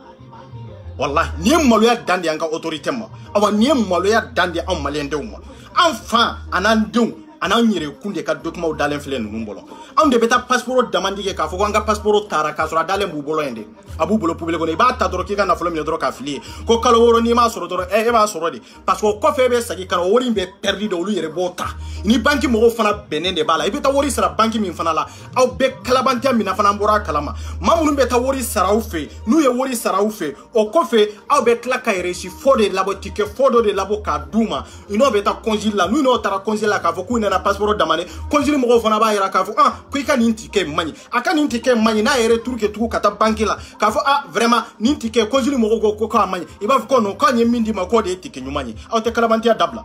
walahi nin ye maloya dan de ye an ka otorite ma awa nin ye maloya dan de ye anw maliyɛndenw ma an fan an'an denw an'an yɛrɛ kun de ka dokumaw dalen filɛ ninnu bolo anw de bɛ taa pasiporo damandi kɛ k'a fɔ ko an ka pasiporo taara k'a sɔrɔ a dalen b'u bolo yen de a b'u bolo pubele kɔnɔ i b'a ta dɔrɔn k'i ka nafolo minɛ dɔrɔn k'a fili ye ko kalo wɔɔrɔ n'i m'a sɔrɔ dɔrɔn ɛ e b'a sɔrɔ de parce que o kɔfɛ e bɛ segin ka na o wari in bɛ pɛridi de olu yɛrɛ b'o ta ni banki mɔgɔw fana bɛnnen de b'a la i bɛ taa wari sara banki min fana la aw bɛɛ kalabanja min na fana an bɔra a kalama maa minnu bɛ taa wari sara aw fɛ yen n'u ye wari sara aw fɛ o kɔfɛ aw bɛ tila ka eresi fɔ de labɔ tikɛ fɔ dɔ de labɔ k'a d'u ma i n'o bɛ taa kɔnsili la n'u n'o taara kɔnsili la k'a fɔ k'u nana pasiporo damane kɔnsili mɔgɔw fana b'a yira k'a fɔ ah ko i ka nin tikɛ man ɲi a ka nin tikɛ man ɲi n'a yɛrɛ turu kɛ tugu ka taa banki la k'a fɔ ah vraiment nin tikɛ kɔnsili mɔgɔw ko ko k'a man ɲi i b'a fɔ ko non k'an ye min d'i ma k'o de ye tikɛ ɲuman ye aw tɛ kalabantiya dabila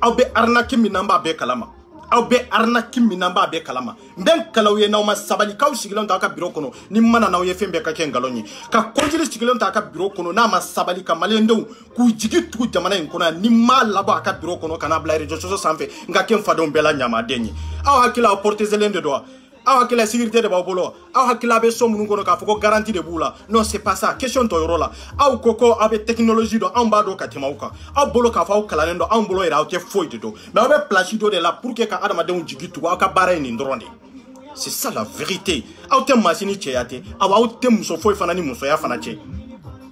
aw bɛ arinaki min n'an b'a bɛɛ kalama aw bɛ arinaki min n'an b'a bɛɛ kalama n bɛ nkalaw ye n'aw ma sabali k'aw sigilen to aw ka biro kɔnɔ ni mana n'aw ye fɛn bɛɛ ka kɛ nkalon ye ka kɔnjiri sigilen to a ka biro kɔnɔ n'a ma sabali ka maliyɛndenw k'u jigi tugu jamana in kɔnɔ yan ni m'a labɔ a ka biro kɔnɔ ka n'a bila réseau sociaux sanfɛ n ka kɛ n fadenw bɛɛ la ɲamaden ye aw hakili aw portezelen de don wa aw hakilila sécurité de b'aw bolo aw hakilila bɛ so minnu kɔnɔ k'a fɔ ko garanti de b'u la non c'est pas ça question tɔ yɔrɔ la aw ko ko aw bɛ technologie dɔn anw b'a dɔn ka tɛmɛ aw kan aw bolo k'a fɔ aw kalannen don anw bolo yɛrɛ aw tɛ foyi de dɔn mɛ aw bɛ plasi dɔ de la pour que ka adamadenw jigi tugu aw ka baara ye nin dɔrɔn de c'est ça la vérité aw tɛ maasi ni cɛya tɛ aw aw tɛ muso foyi fana ni musoya fana cɛ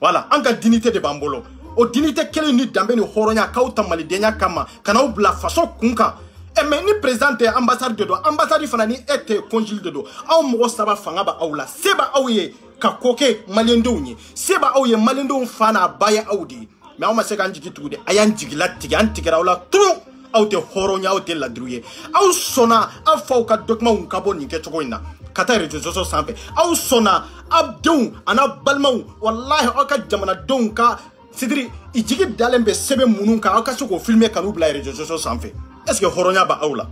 voilà an ka dinite de b'an bolo o dinite kelen ni danbe ni hɔrɔnya k'aw ta malidenya kama ka n'aw bila faso kun kan e eh, mɛ ni président tɛ ambassade de don ambassade fana ni e tɛ consul de don aw mɔgɔ saba fanga b'a aw la se b'a aw ye ka ko kɛ maliɲɛndenw ye se b'a aw ye maliɲɛndenw fa n'a ba ye aw de ye mɛ aw ma se k'an jigi tugu de a y'an jigila tigɛ an tigɛra aw la turu aw tɛ hɔrɔnya aw tɛ ladiriw ye aw sɔnna aw faw ka dɔkimanw ka bɔ nin kɛcogo in na ka taa reseaux sanfɛ aw sɔnna aw denw an'a balimaw walahi aw ka jamanadenw ka sidiri i jigi dalen bɛ sɛbɛn minnu kan aw ka se k'o filime kan'u bila reseaux sanfɛ est ce que hɔrɔnya b'a aw la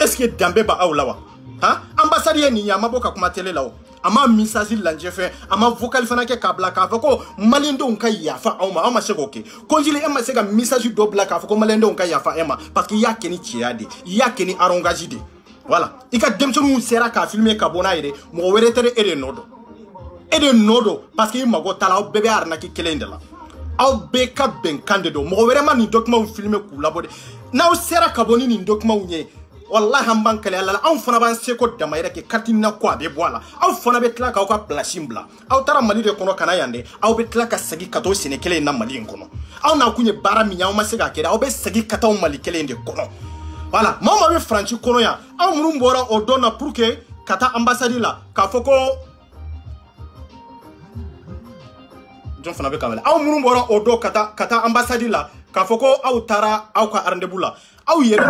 est ce que danbe b'a aw la wa han anbasadi ye nin ye a ma bɔ ka kuma tele la o a ma misasi lajɛ fɛn a ma vocal fana kɛ k'a bila k'a fɔ ko maliyɛndenw ka yafa aw ma aw ma se k'o kɛ kɔnjili e ma se ka misasi dɔ bila k'a fɔ ko maliyɛndenw ka yafa e ma parce que i y'a kɛ ni cɛya de i y'a kɛ ni arɔngazi de voilà i ka denmisɛnninw sera k'a filime ka bɔ n'a ye de mɔgɔ wɛrɛ tɛ e de nɔ dɔn e de nɔ dɔn parce que i mago t'a la aw bɛɛ bɛ arinaki kelen in de la aw bɛɛ ka bɛnkan de don mɔgɔ wɛrɛ ma nin dɔkumaw filime k'u labɔ de n'aw sera ka bɔ ni nin dɔkumaw ye wala an b'an kɛlɛ ala la anw fana b'an seko dama yɛrɛ kɛ kati na ko a bɛ bɔ a la aw fana bɛ tila k'aw ka pilasi bila aw taara mali de kɔnɔ ka na yan dɛ aw bɛ tila ka segin ka t'o sene kelen in na mali in kɔnɔ aw n'a kun ye baara min ye aw ma se k'a kɛ dɛ aw bɛ segin ka taa mali kelen in de kɔnɔ wala maa maa bɛ faransi kɔnɔ yan aw minnu bɔra o dɔn na pour que ka taa anbasadi la k'a fɔ ko jɔn fana bɛ ka wele aw minnu bɔra o dɔn ka taa ka taa anbasadi la k'a fɔ ko aw taara aw ka rendez-vous la aw yɛrɛ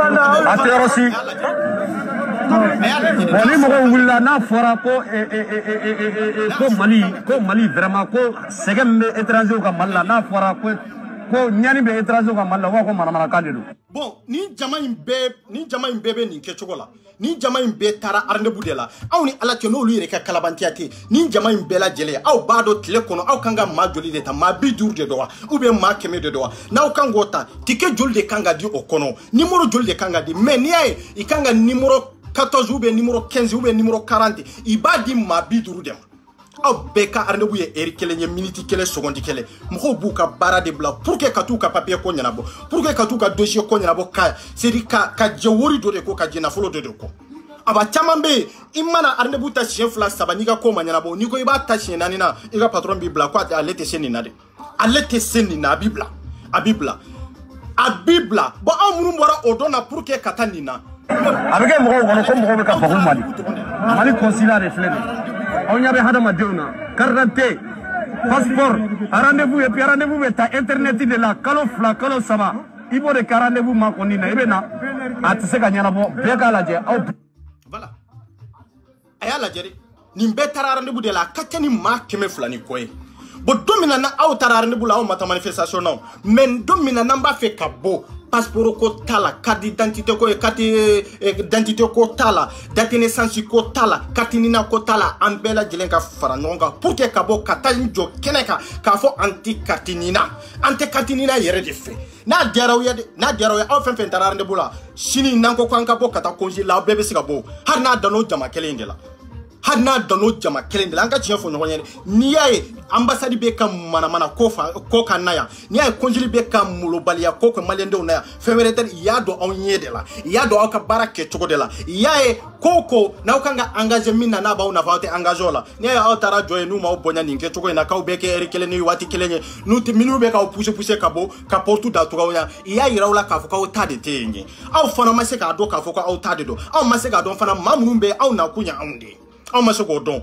a tɛ yɔrɔ si bon ni mɔgɔw wulila n'a fɔra ko ko mali ko mali vraiment ko sɛgɛ min bɛ étrangers ka mali la n'a fɔra ko ko ɲani bɛ étrangers ka mali la u b'a fɔ ko manamanakan de don bon nin jama in bɛɛ nin jama in bɛɛ bɛ nin kɛcogo la ni jama in bɛɛ taara arandebu de la aw ni ala cɛ n'olu yɛrɛ ka kalabantiya tɛ ni jama in bɛɛ lajɛlen aw b'a dɔn tile kɔnɔ aw kan ka maa joli de ta maa bi duuru de dɔ wa u bɛ maa kɛmɛ de dɔ wa n'aw kan k'o ta tike joli de kan ka di o kɔnɔ nimoro joli de kan ka di mɛ n'i y'a ye i kan ka nimoro 14 ou bien nimoro 15 ou bien nimoro 40 i b'a di maa bi duuru de ma aw bɛɛ ka rendez-vous ye heure kelen ye miniti kelen sekondi kelen mɔgɔw b'u ka baara de bila pour que ka t'u ka papier ko ɲɛnabɔ pour que ka t'u ka dossier ko ɲɛnabɔ ka sedi ka ka jɛ wori dɔ de ko ka jɛ nafolo dɔ de kɔ aba caman bɛ yen i mana rendez-vous ta siɲɛ fila saba n'i ka ko ma ɲɛnabɔ n'i ko i b'a ta siɲɛ naani na i ka patron b'i bila ko ale tɛ se nin na dɛ ale tɛ se nin na a b'i bila a b'i bila a b'i bila bɔn anw minnu bɔra o dɔn na pour que ka taa nin na a bɛ kɛ mɔgɔw kɔnɔ ko mɔgɔw bɛ ka fɔ ko mali mali consulat de filɛ nin aw ɲɛ bɛ hadamadenw na carte d'identité passeport rendez-vous et puis rendez-vous bɛ ta internet de la kalo fila kalo saba i b'o de kɛ rendez-vous makɔni na i bɛ na a tɛ se ka ɲɛnabɔ bɛɛ k'a lajɛ aw voilà a y'a lajɛ de nin bɛɛ taara rendez-vous de la a ka ca ni maa kɛmɛ fila ni kɔ ye bon don min na na aw taara rendez-vous la aw ma taa manifestation na o mais don min na n'an b'a fɛ ka bɔ passeport ko t'a la carte d'identité ko carte eh, eh, d'identité ko t'a la date naissance ko t'a la carte nina ko t'a la an bɛɛ lajɛlen ka fara ɲɔgɔn kan pour que ka bɔ ka taa n jɔ kɛnɛ kan k'a fɔ an tɛ carte nina an tɛ carte nina yɛrɛ de fɛ n'a diyara aw ye dɛ n'a diyara aw ye aw fɛn fɛn taara rendez-vous la sini n'an ko k'an ka bɔ ka taa congé la aw bɛɛ bɛ se ka bɔ hali n'a danna o jama kelen in de la hali n'a danna o jama kelen de la an ka tiɲɛ fɔ ɲɔgɔn ye dɛ n'i y'a ye anbasadi bɛ ka manamana ko fa ko kan na yan n'i y'a ye kɔnjili bɛ ka molobaliya ko kɛ maliyɛndenw na yan fɛn wɛrɛ tɛ i y'a dɔn anw ɲɛ de la i y'a dɔn aw ka baara kɛcogo de la i y'a ye ko ko n'aw kan ka engage min na n'a b'aw nafa aw tɛ engage o la n'i y'a ye aw taara jɔ ye n'u m'aw bonya nin kɛcogo in na k'aw bɛɛ kɛ ɛri kelen ni waati kelen ye n'u tɛ minnu bɛ k'aw puse puse ka bɔ ka porte datugu aw ɲɛ i y'a yira aw la k'a fɔ k'aw ta de tɛ yen ye aw fana ma se k'a dɔn k'a fɔ ko aw ta de don aw ma se k'a dɔn fana maa minnu bɛ aw nakun ye anw de ye aw ma se k'o dɔn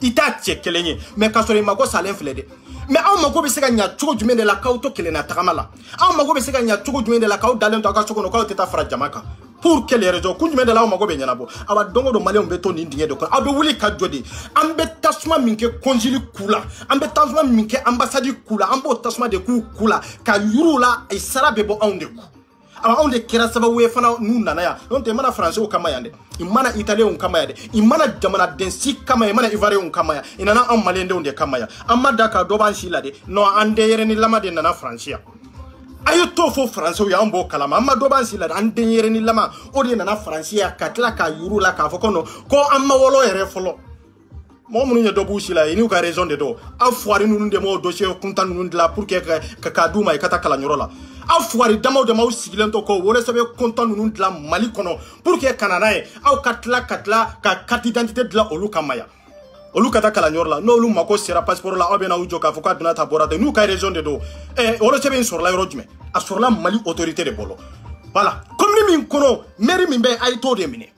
i t'a cɛ kelen ye mɛ k'a sɔrɔ i mago salen filɛ dɛ mɛ aw mago bɛ se ka ɲa cogo jumɛn de la k'aw to kelenna tagama la aw mago bɛ se ka ɲa cogo jumɛn de la k'aw dalen to aw ka so kɔnɔ k'aw tɛ taa fara jama kan pour quelle raison kun jumɛn de la aw mago bɛ ɲɛnabɔ awa don o don maliyɛnw bɛ to nin dingɛ de kɔnɔ aw bɛ wuli ka jɔ de an bɛ tasuma min kɛ kɔnjili ku la an bɛ tasuma min kɛ anbasadi ku la an b'o tasuma de k'u ku la ka yiriw la sara bɛ bɔ anw de ku awa anw de kɛra sababu ye fana n'u nana yan n'o tɛ i mana faransew kama yan dɛ i mana italiyenw kama yan dɛ i mana jamanaden si kama yan i mana ivariyɛnw kama yan i nana anw maliyendenw de kama yan an ma da ka dɔ b'an si la dɛ nɔn an denyɛrɛnilama de nana faransi yan a ye t'o fɔ faransew ye an b'o kalama an ma dɔ b'an si la dɛ an denyɛrɛnilama o de nana faransi yan ka tila k'a yuru la k'a fɔ ko nɔ ko an ma wɔlɔ yɛrɛ fɔlɔ mɔgɔ minnu ye dɔ b'u si la i n'u ka raison de don aw fuwari ninnu de m'o dossier kuntan ninnu dilan pour que ka k'a d'u ma i ka taa kalanyɔrɔ la aw fuwari damaw de m'aw sigilen to k'o wolosɛbɛn kuntan ninnu dilan mali kɔnɔ pour que ka na n'a ye aw ka tila ka tila ka carte d'identité dilan olu kama yan olu ka taa kalanyɔrɔ la n'olu mako sera passeport la aw bɛna u jɔ k'a fɔ k'a donna ta bɔra ta n'u ka raison de don eh, wolosɛbɛn in sɔrɔla yɔrɔ jumɛn a sɔrɔla mali autorité de bolo voilà commune min kɔnɔ mairie min bɛ a ye t'o de minɛ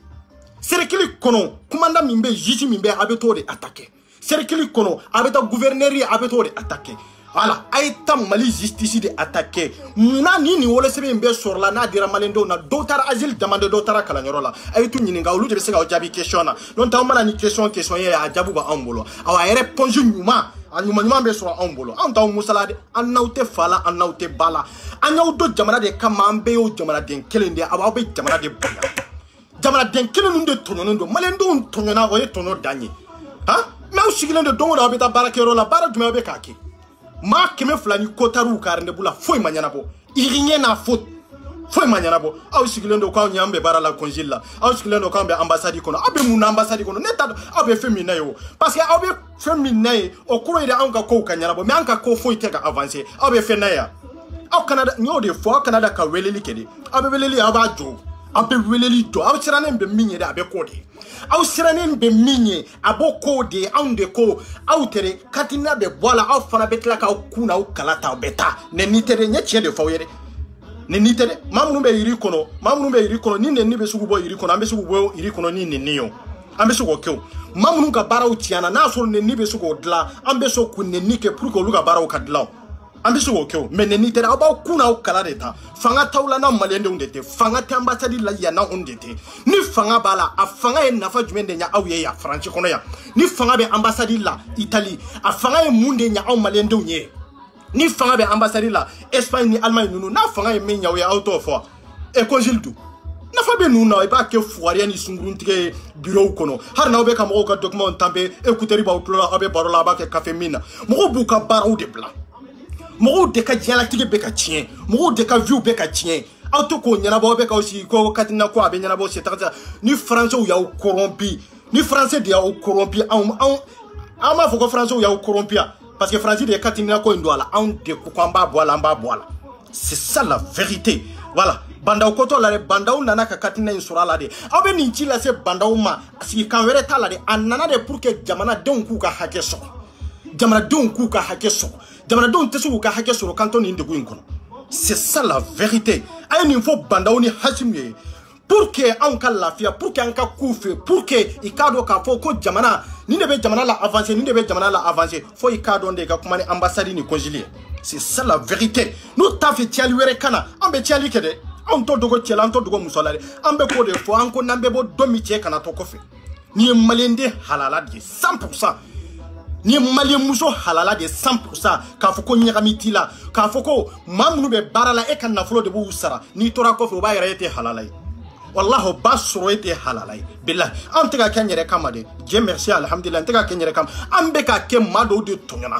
serekili kɔnɔ kumanda min bɛ juge min bɛ a bɛ t'o de attaquer serekili kɔnɔ a bɛ taa gouverneur ye a bɛ t'o de attaquer wala a ye ta mali justice de attaquer munna ni nin wolosɛbɛn in bɛɛ sɔrɔla n'a dira malendenw na dɔw taara asile demande dɔw taara kalanyɔrɔ la a ye tu ɲininka olu de bɛ se k'aw jaabi question na n'o tɛ aw mana ni question question ye a jaabi bɛ anw bolo awa a ye réponse ɲuman a ɲuman ɲuman bɛ sɔrɔ anw bolo anw t'aw musala dɛ an n'aw tɛ fa la an n'aw tɛ ba la an y'aw don jamana de kama an bɛɛ y'o jamanaden kelen de ye aw bɛ jamana de bonya jamanaden kelen ninnu de tɔɲɔnen don maliyɛndenw tɔɲɔna o ye tɔɲɔ dan ye han mɛ aw sigilen don don o don aw bɛ taa baarakɛyɔrɔ la baara jumɛn aw bɛ k'a kɛ maa kɛmɛ fila ni kotariw ka rendez-vous la foyi ma ɲɛnabɔ iriɲɛ n'a fo foyi ma ɲɛnabɔ aw sigilen don k'aw ɲan bɛ baara la kɔnsili la aw sigilen don k'aw bɛ anbasadi kɔnɔ aw bɛ mun na anbasadi kɔnɔ ne t'a dɔn aw bɛ fɛn min na ye o parce que aw bɛ fɛn min na ye o kɔrɔ ye de anw ka kow ka ɲɛnabɔ mɛ an ka ko foyi tɛ ka avanse aw bɛ fɛn na yan aw kana da n y'o de fɔ aw kana da ka weleli kɛ de aw bɛ weleli aw b'a jɔ aw bɛ weleli jɔ aw sirannen bɛ min ye de a bɛ k'o de ye aw sirannen bɛ min ye a b'o k'o de ye anw de ko aw tɛ de katina bɛ bɔ a la aw fana bɛ tila k'aw kun n'aw kala ta aw bɛ taa mɛ n'i tɛ de n ye tiɲɛ de fɔ aw ye dɛ ni n'i tɛ dɛ maa minnu bɛ yiri kɔnɔ maa minnu bɛ yiri kɔnɔ ni nɛni bɛ sugu bɔ yiri kɔnɔ an bɛ sugu bɔ yiri kɔnɔ ni nɛni ye o an bɛ se k'o kɛ o maa minnu ka baaraw tiɲɛna n'a sɔrɔ nɛni bɛ se k'o dilan an bɛ se k'u nɛni kɛ pour que olu ka baaraw ka dilan an bɛ se k'o kɛ o mɛ nɛni tɛ dɛ aw b'aw kun n'aw kala de ta fanga t'aw la n'anw maliyɛndenw de tɛ fanga tɛ anbasadi la yan n'anw de tɛ ni fanga b'a la a fanga ye nafa jumɛn de ɲɛ aw ye yan faransi kɔnɔ yan ni fanga bɛ anbasadi la itali a fanga ye mun de ɲɛ anw maliyɛndenw ye ni fanga bɛ anbasadi la espagne ni allemagne ninnu n'a fanga ye min ɲaw ye aw t'o fɔ ekɔzili dun nafa bɛ ninnu na i b'a kɛ fugariya ni sunkuruntigɛ ye birow kɔnɔ hali n'aw bɛ ka mɔgɔw ka dɔkumanw tanpe ekutɛri b'aw tulo la aw bɛ baro la a b'a kɛ kafe min na mɔgɔw b'u ka baaraw de bila mɔgɔw de ka diɲɛlatigɛ bɛ ka tiɲɛ mɔgɔw de ka viw bɛ ka tiɲɛ aw to k'o ɲɛnabɔ aw bɛ k'aw sigi ko katina ko a bɛ ɲɛnabɔ setagata ni faransew y'aw kɔrɔnpi ni faranse de y'aw kɔrɔnpi anw anw an b'a fɔ ko faransew y'aw kɔrɔnpi yan parce que faransi de ye katinina ko in don a la anw de ko ko an b'a bɔ a la an b'a bɔ a la c'est ça la vérité voilà bandaw kotɔ la dɛ bandaw nana ka katina in sɔrɔ a la de aw bɛ nin ci lase bandaw ma sigikan wɛrɛ t'a la de a nana de pour que jamanadenw k'u ka hakɛ sɔrɔ jamanadenw k'u ka hakɛ sɔrɔ jamanadenw tɛ se k'u ka hakɛ sɔrɔ kantɔ nin degun in kɔnɔ c'est ça la vérité a ye nin fɔ bandaw ni hasimu ye pour que anw ka lafiya pour que an ka k'u fɛ pour que i k'a dɔn k'a fɔ ko jamana ni de bɛ jamana la avancer ni de bɛ jamana la avancer fo i k'a dɔn de i ka kuma ni ambassade ni consul ye c'est ça la vérité n'u t'a fɛ ciyali wɛrɛ ka na an bɛ ciyali kɛ dɛ anw t'o dogo cɛ la an t'o dogo muso la dɛ an bɛ k'o de fɔ an ko n'an bɛ bɔ don min cɛ kana to kɔfɛ n'i ye maliyɛnden halala de ye san purusan n'i ye maliyɛnmuso halala de ye san purusan k'a fɔ ko ɲagami t'i la k'a fɔ ko maa minnu bɛ baara la e ka nafolo de b'u sara n'i tora kɔfɛ o b'a yɛrɛ e tɛ halala ye walahi o b'a sɔrɔ e tɛ halala ye bilahi an tɛ ka kɛ n yɛrɛ kama dɛ diɲɛ merci alhamdulilayi n tɛ ka kɛ n yɛrɛ kama an bɛ ka kɛ maa dɔw de tɔɲɔna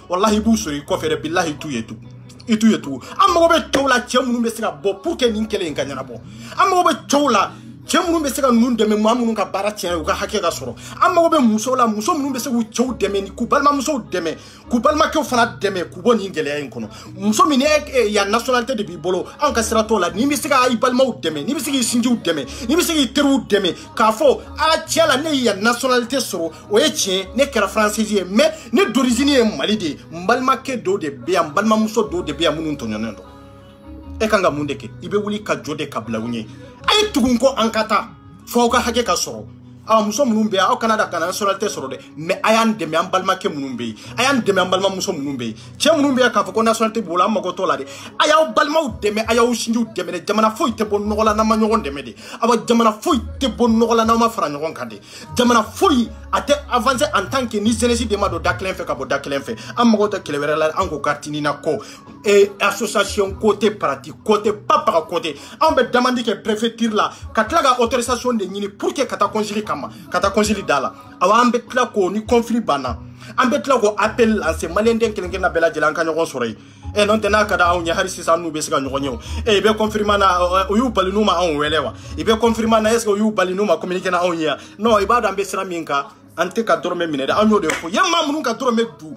walahi i b'u sɔrɔ i kɔfɛ dɛ bilahi t'u ye tugun i t'u ye tugun an mago bɛ cɛw la cɛ minnu bɛ se ka bɔ pour que nin kɛlɛ in ka ɲɛnabɔ an mago bɛ cɛw la cɛ minnu bɛ se ka ninnu dɛmɛ maa minnu ka baara tiɲɛ u ka hakɛ ka sɔrɔ an mago bɛ musow la muso minnu bɛ se k'u cɛw dɛmɛ ni k'u balimamusow dɛmɛ k'u balimakɛw fana dɛmɛ k'u bɔ nin gɛlɛya in kɔnɔ muso min ye yan nationalité de b'i bolo anw ka sira t'o la n'i bɛ se ka i balimaw dɛmɛ n'i bɛ se k'i sinjiw dɛmɛ n'i bɛ se k'i teriw dɛmɛ k'a fɔ a tiɲɛ la ne ye yan nationalité sɔrɔ o ye tiɲɛ ne kɛra faransisi ye mɛ ne dorizini ye mali de ye n balimakɛ dɔw de bɛ yan n balimamuso dɔw de bɛ yan minnu tɔɲɔnen dɔ e kan ka mun de kɛ i bɛ wuli ka jɔ de ka bila u ɲɛ a ye tugun kɔ an ka taa fɔ aw ka hakɛ ka sɔrɔ aw muso minnu bɛ yan aw kana da ka na nationalité sɔrɔ dɛ mɛ a y'an dɛmɛ an balimakɛ minnu bɛ yen a y'an dɛmɛ an balimamuso minnu bɛ yen cɛ minnu bɛ yan k'a fɔ ko nationalité b'o la an mago t'o la dɛ a y'aw balimaw dɛmɛ a y'aw sinjiw dɛmɛ dɛ jamana foyi tɛ bɔ nɔgɔ la n'an ma ɲɔgɔn dɛmɛ de awa jamana foyi tɛ bɔ nɔgɔ la n'aw ma fara ɲɔgɔn kan de jamana foyi a tɛ avanse en tant que ni jeunesse de ma don da kelen fɛ ka bɔ da kelen fɛ an mago tɛ kɛlɛ wɛrɛ la an ko kartinina ko eh, association ko tɛ parati ko tɛ ba baga ko tɛ anw bɛ demande kɛ préfecture la ka tila ka autorisation de ɲini pour que ka taa kɔnsili kama ka taa kɔnsili da la awa an bɛ tila k'o ni conflit banna an bɛ tila k'o appel lancer maliyɛnden kelen kelenna bɛɛ lajɛlen an ka ɲɔgɔn sɔrɔ yen e eh, n'o tɛ n'a ka da anw ɲɛ hali sisan n'u bɛ se ka ɲɔgɔn ye o e eh, i bɛ confirma na eh, u y'u bali n'u ma anw wele wa i bɛ confirma na est ce que u y'u bali n'u ma communiquer na anw ye wa non i b'a dɔn an bɛ sira min kan an tɛ ka dɔrɔmɛ minɛ dɛ an y'o de fɔ ye maa minnu ka dɔrɔmɛ du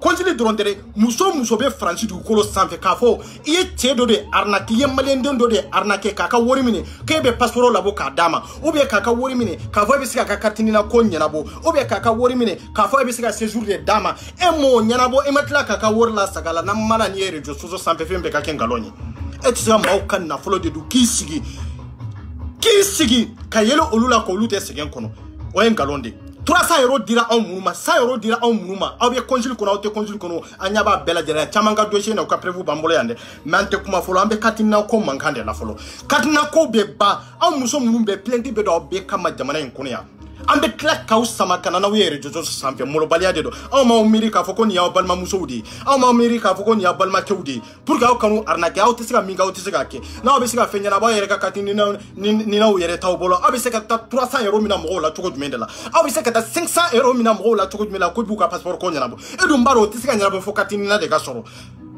kɔntini dɔrɔn tɛ dɛ muso muso bɛ faransi dugukolo sanfɛ k'a fɔ i ye cɛ dɔ de arinaki i ye maliyɛnden dɔ de arinake k'a ka wari minɛ k'e bɛ pasiporo labɔ k'a d'a ma ubiyɛn k'a ka wari minɛ k'a fɔ e bɛ se k'a ka karitini na ko ɲɛnabɔ ubiyɛn k'a ka wari minɛ k'a fɔ e bɛ se ka sezuru de d'a ma e m'o ɲɛnabɔ i ma tila k'a ka wari la saga la na mana n'i ye rejo soso sanfɛ fɛn bɛɛ ka kɛ nkalon ye e tɛ se ka maaw ka nafolo de dun k'i sigi k'i sigi ka yɛlɛ olu la k'olu tɛ sɛgɛn kɔnɔ o ye nkalon de tura sa yɔrɔ dira anw minnu ma sa yɔrɔ dira anw minnu ma aw bɛ kɔnsili kɔnɔ aw tɛ kɔnsili kɔnɔ an ɲɛ b'a bɛɛ lajɛlen caman ka dosiye na u ka perefu b'an bolo yan dɛ mɛ an tɛ kuma fɔlɔ an bɛ katina ko mankan de la fɔlɔ katina ko bɛ ban anw muso minnu bɛ pilɛnti bɛ don aw bɛɛ kama jamana in kɔnɔ yan an bɛ tila k'aw sama ka na n'aw ye rejojo sanfɛ molobaliya de don aw m'aw miiri k'a fɔ ko nin y'aw balimamusow de ye aw m'aw miiri k'a fɔ ko nin y'aw balimakɛw de ye pour que aw kanu arinakɛ aw tɛ se ka min kɛ aw tɛ se k'a kɛ n'aw bɛ se ka fɛn ɲɛnabɔ aw yɛrɛ ka kati ni n'aw yɛrɛ t'aw bolo aw bɛ se ka taa 300 euro mina mɔgɔw la cogo jumɛn de la aw bɛ se ka taa 500 euro mina mɔgɔw la cogo jumɛn la ko b'u ka passeport ko ɲɛnabɔ e dun b'a dɔn o tɛ se ka ɲɛnabɔ fo kati ni na de ka sɔrɔ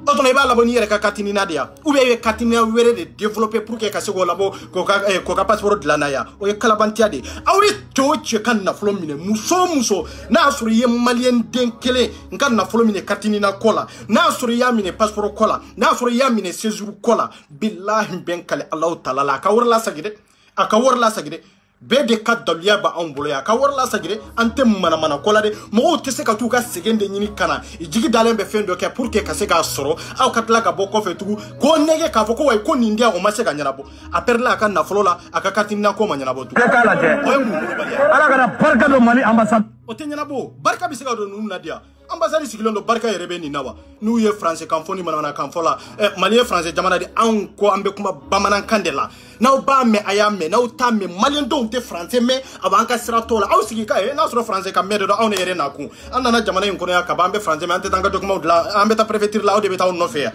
o tuma i b'a labɔ n'i yɛrɛ ka katinina de ya ou bien i bɛ katinina wɛrɛ de développer pour que ka se k'o labɔ k'o ka eh, k'o ka passeport dilan n'a ya o ye kalabantiya de ye aw ye cɛ o cɛ ka nafolo minɛ muso o muso n'a y'a sɔrɔ i ye maliyɛn den kelen n ka nafolo minɛ katinina kɔ la n'a y'a sɔrɔ i y'a minɛ passeport kɔ la n'a y'a sɔrɔ i y'a minɛ séjour kɔ la bilahi bɛn kale alaw taala la a ka wari lasagi dɛ a ka wari lasagi dɛ bɛɛ de ka daluya ba anw bolo yan ka wari lasagire an tɛ manamana ko la de mɔgɔw tɛ se ka t'u ka sɛgɛn de ɲini ka na i jigi dalen bɛ fɛn dɔ kɛ pour que ka se k'a sɔrɔ aw ka tila ka bɔ kɔfɛ tugun k'o nɛgɛ k'a fɔ ko wayi ko nin diya o ma se ka ɲɛnabɔ a pɛrɛla a ka nafolo la a ka katimina ko ma ɲɛnabɔ tugun k'a lajɛ ala kana barika don mali ambassade o tɛ ɲɛnabɔ barika bɛ se ka don ninnu na diya anbasadi sigilen don barika yɛrɛ bɛ nin na wa n'u ye faransi kan fɔ ni manamanakan fɔ la eh, mali ye faransi jamana de anw ko an bɛ kuma bamanankan de la n'aw b'a mɛn a y'a mɛn n'aw t'a mɛn maliɲɛdenw tɛ faransi mɛn a b'an ka sira tɔ la aw sigi ka ye n'a sɔrɔ faransi ka mɛn de don anw de yɛrɛ n'a kun an nana jamana in kɔnɔ yan ka ban an bɛ faransi mɛn an tɛ taa an ka dɔkumaw dilan an bɛ taa perefetiri la aw de bɛ taa aw nɔfɛ yan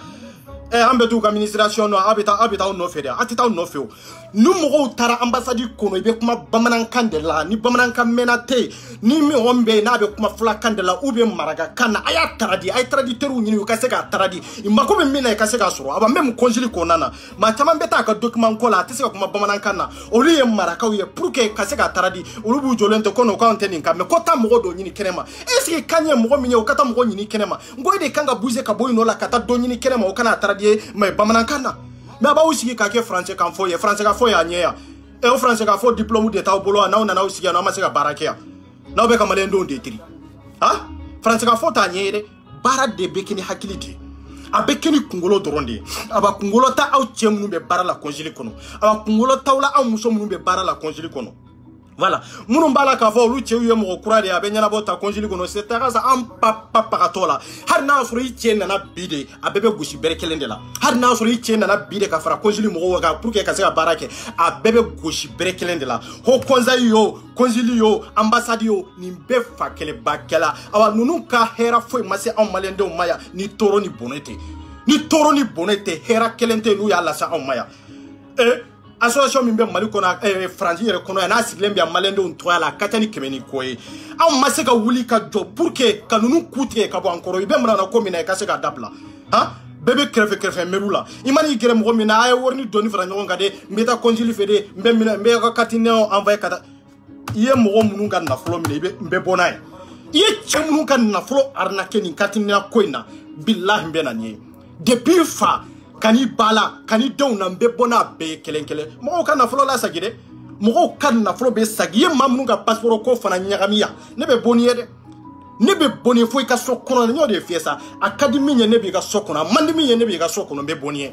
eh, an bɛ t'u ka ministration nɔ aw bɛ taa aw bɛ taa aw nɔfɛ de aw tɛ taa aw nɔfɛ o ni mɔgɔw taara anbasadi kono i bɛ kuma bamanankan de la ni bamanankan mɛnna tɛ yen ni mɔgɔ min bɛ yen n'a bɛ kuma fulakan de la u bɛ marakakan na a y'a taradi a ye taraditɛriw ɲini u ka se k'a taradi i mako bɛ min na i ka se k'a sɔrɔ a b'a mɛmu kɔnsili kɔnɔna na maa caman bɛ taa a ka dokiman ko la a tɛ se ka kuma bamanankan na olu ye marakaw ye pour que ka se k'a taradi olu b'u jɔlen to ko n'o k'anw tɛ nin kan mɛ ko taa mɔgɔ dɔ ɲini kɛnɛ ma est ce que kan ye mɔgɔ min ye o ka taa mɔgɔ ɲini kɛnɛ ma n ko e de kan ka buze ka bɔ yen nɔ la ka taa dɔ ɲini kɛnɛ ma o kana a taradi ye mɛ bamanankan na mɛ a b'aw sigi ka kɛ faransɛ kan fɔ ye faransɛ ka fɔ y'a ɲɛ yan e o faransɛ ka fɔ diplɔmu de t'aw bolo yan n'aw nana aw sigi yan n'aw ma se ka baara kɛ yan n'aw bɛ ka maliyɛndenw de tiri han faransɛ ka fɔ t'a ɲɛ ye dɛ baara de bɛ kɛ ni hakili de ye a bɛ kɛ ni kunkolo dɔrɔn de ye a b'a kunkolo ta aw cɛ minnu bɛ baara la kɔnsili kɔnɔ a b'a kunkolo t'aw la aw muso minnu bɛ baara la kɔnsili kɔnɔ voilà minnu b'a la k'a fɔ olu cɛw ye mɔgɔ kura de ye a bɛ ɲɛnabɔ ta kɔnsili kɔnɔ c'est taga sa an pa pa pagatɔ la hali n'a sɔrɔ i cɛ nana bi de a bɛɛ bɛ gosi bɛrɛ kelen de la hali n'a sɔrɔ i cɛ nana bi de ka fara kɔnsili mɔgɔw kan pour que ka se ka baara kɛ a bɛɛ bɛ gosi bɛrɛ kelen de la ko kɔnsayi yo kɔnsili yo anbasadi yo nin bɛɛ fa kɛlɛba kɛla awa ninnu ka hɛrɛ foyi ma se anw maliyɛndenw ma yan ni tɔɔrɔ ni bɔnɛ tɛ ni tɔɔrɔ ni bɔnɛ tɛ hɛrɛ kelen tɛ n'u y'a lase anw ma yan ee association min bɛ mali kɔnɔ eh, faransi yɛrɛ kɔnɔ yan n'a sigilen bɛ yan malɛndenw tɔya la a ka ca ni kɛmɛ ni kɔ ye anw ma se ka wuli ka jɔ pour que ka ninnu ku tigɛ ka bɔ an kɔrɔ i bɛ mana na ko min na i ka se k'a dabila han bɛɛ bɛ kɛrɛfɛ kɛrɛfɛ mɛriw la i mana i gɛrɛ mɔgɔ min na a ye wari ni dɔnni fara ɲɔgɔn kan de n bɛ taa kɔnsili fɛ de n bɛ minɛ n bɛ ka katinɛw envoye ka taa i ye mɔgɔ minnu ka nafolo minɛ i bɛ n bɛ bɔ n'a ye i ye cɛ minnu ka nafolo arinake nin katinina ko in na bilahi n bɛ na nin ye depuis fa kan'i ba la kan'i denw na n bɛ bɔ n'a bɛɛ ye kelen kelen mɔgɔw ka nafolo la sagi dɛ mɔgɔw ka nafolo bɛ sagi i ye maa minnu ka pasiporo ko fana ɲagami yan ne bɛ bɔ n'i ye dɛ ne bɛ bɔnɛ fo i ka so kɔnɔ n y'o de fiyɛ sa a ka di min ye ne b'i ka so kɔnɔ a man di min ye ne b'i ka so kɔnɔ n bɛ bɔnɛ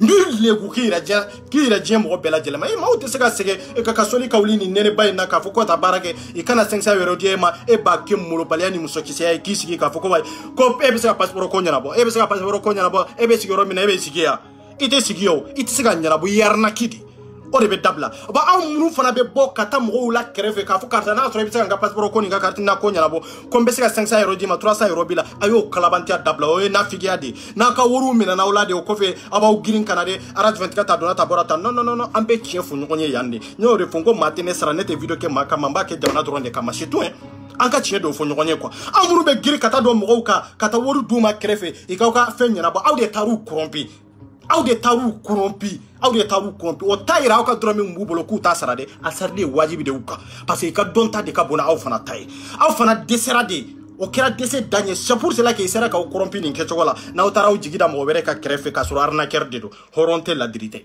n b'i leku k'i yɛrɛ diɲɛ k'i yɛrɛ diɲɛ mɔgɔ bɛɛ lajɛlen ma e maaw tɛ se ka sɛgɛn e ka ka sɔli ka wuli nin nɛnɛba in na k'a fɔ ko ta baara kɛ i kana sɛnsɛn wɛrɛ di e ma e b'a kɛ molobaliya ni musokisɛya ye k'i sigi k'a fɔ ko wayi ko e bɛ se ka pasipɔrɔ ko ɲɛnabɔ e bɛ se ka pasipɔrɔ ko ɲɛnabɔ e bɛ sigi yɔrɔ min na e bɛ sigi yan i tɛ sigi ye o i tɛ se ka ɲɛnabɔ i ye arinaki de o de bɛ dabila bon anw minnu fana bɛ bɔ ka taa mɔgɔw la kɛrɛfɛ k'a fɔ karisa n'a sɔrɔ i bɛ se ka n ka pasipɔrɔ ko nin ka kariti na ko ɲɛnabɔ ko n bɛ se ka 500 yɔrɔ d'i ma 300 yɔrɔ b'i la a y'o kalabantiya dabila o ye nafigiya de ye n'aw ka wariw minɛna aw la de o kɔfɛ aw b'aw girin ka na de aradivɛntigɛ ta donna ta bɔra ta non non non an bɛ tiɲɛ fɔ ɲɔgɔn ye yan de n y'o de fɔ n ko maa tɛ ne sara ne tɛ video kɛ maa kama n b'a kɛ jamana dɔrɔn de kama c'est tout hein an ka tiɲɛ dɔw fɔ ɲɔgɔn ye kuwa an minnu bɛ giri ka taa dɔn mɔgɔw kan ka taa wari d'u ma kɛrɛfɛ i k'aw ka fɛn ɲɛnabɔ aw de taar'u kɔrɔnpi aw de taar'u kɔrɔnpi aw de taar'u kɔrɔnpi o t'a yira aw ka dɔrɔmɛ min b'u bolo k'u t'a sara dɛ a sarili ye wajibi de y'u kan parce que i ka dɔn ta de ka bon na aw fana ta ye aw fana dɛsɛra de o kɛra dɛsɛ dan ye c'est pour cela k'i sera k'aw kɔrɔnpi nin kɛcogo la n'aw taara aw jigi da mɔgɔ wɛrɛ ka kɛrɛfɛ k'a sɔrɔ arnaqueur de don hɔrɔn tɛ ladiri tɛ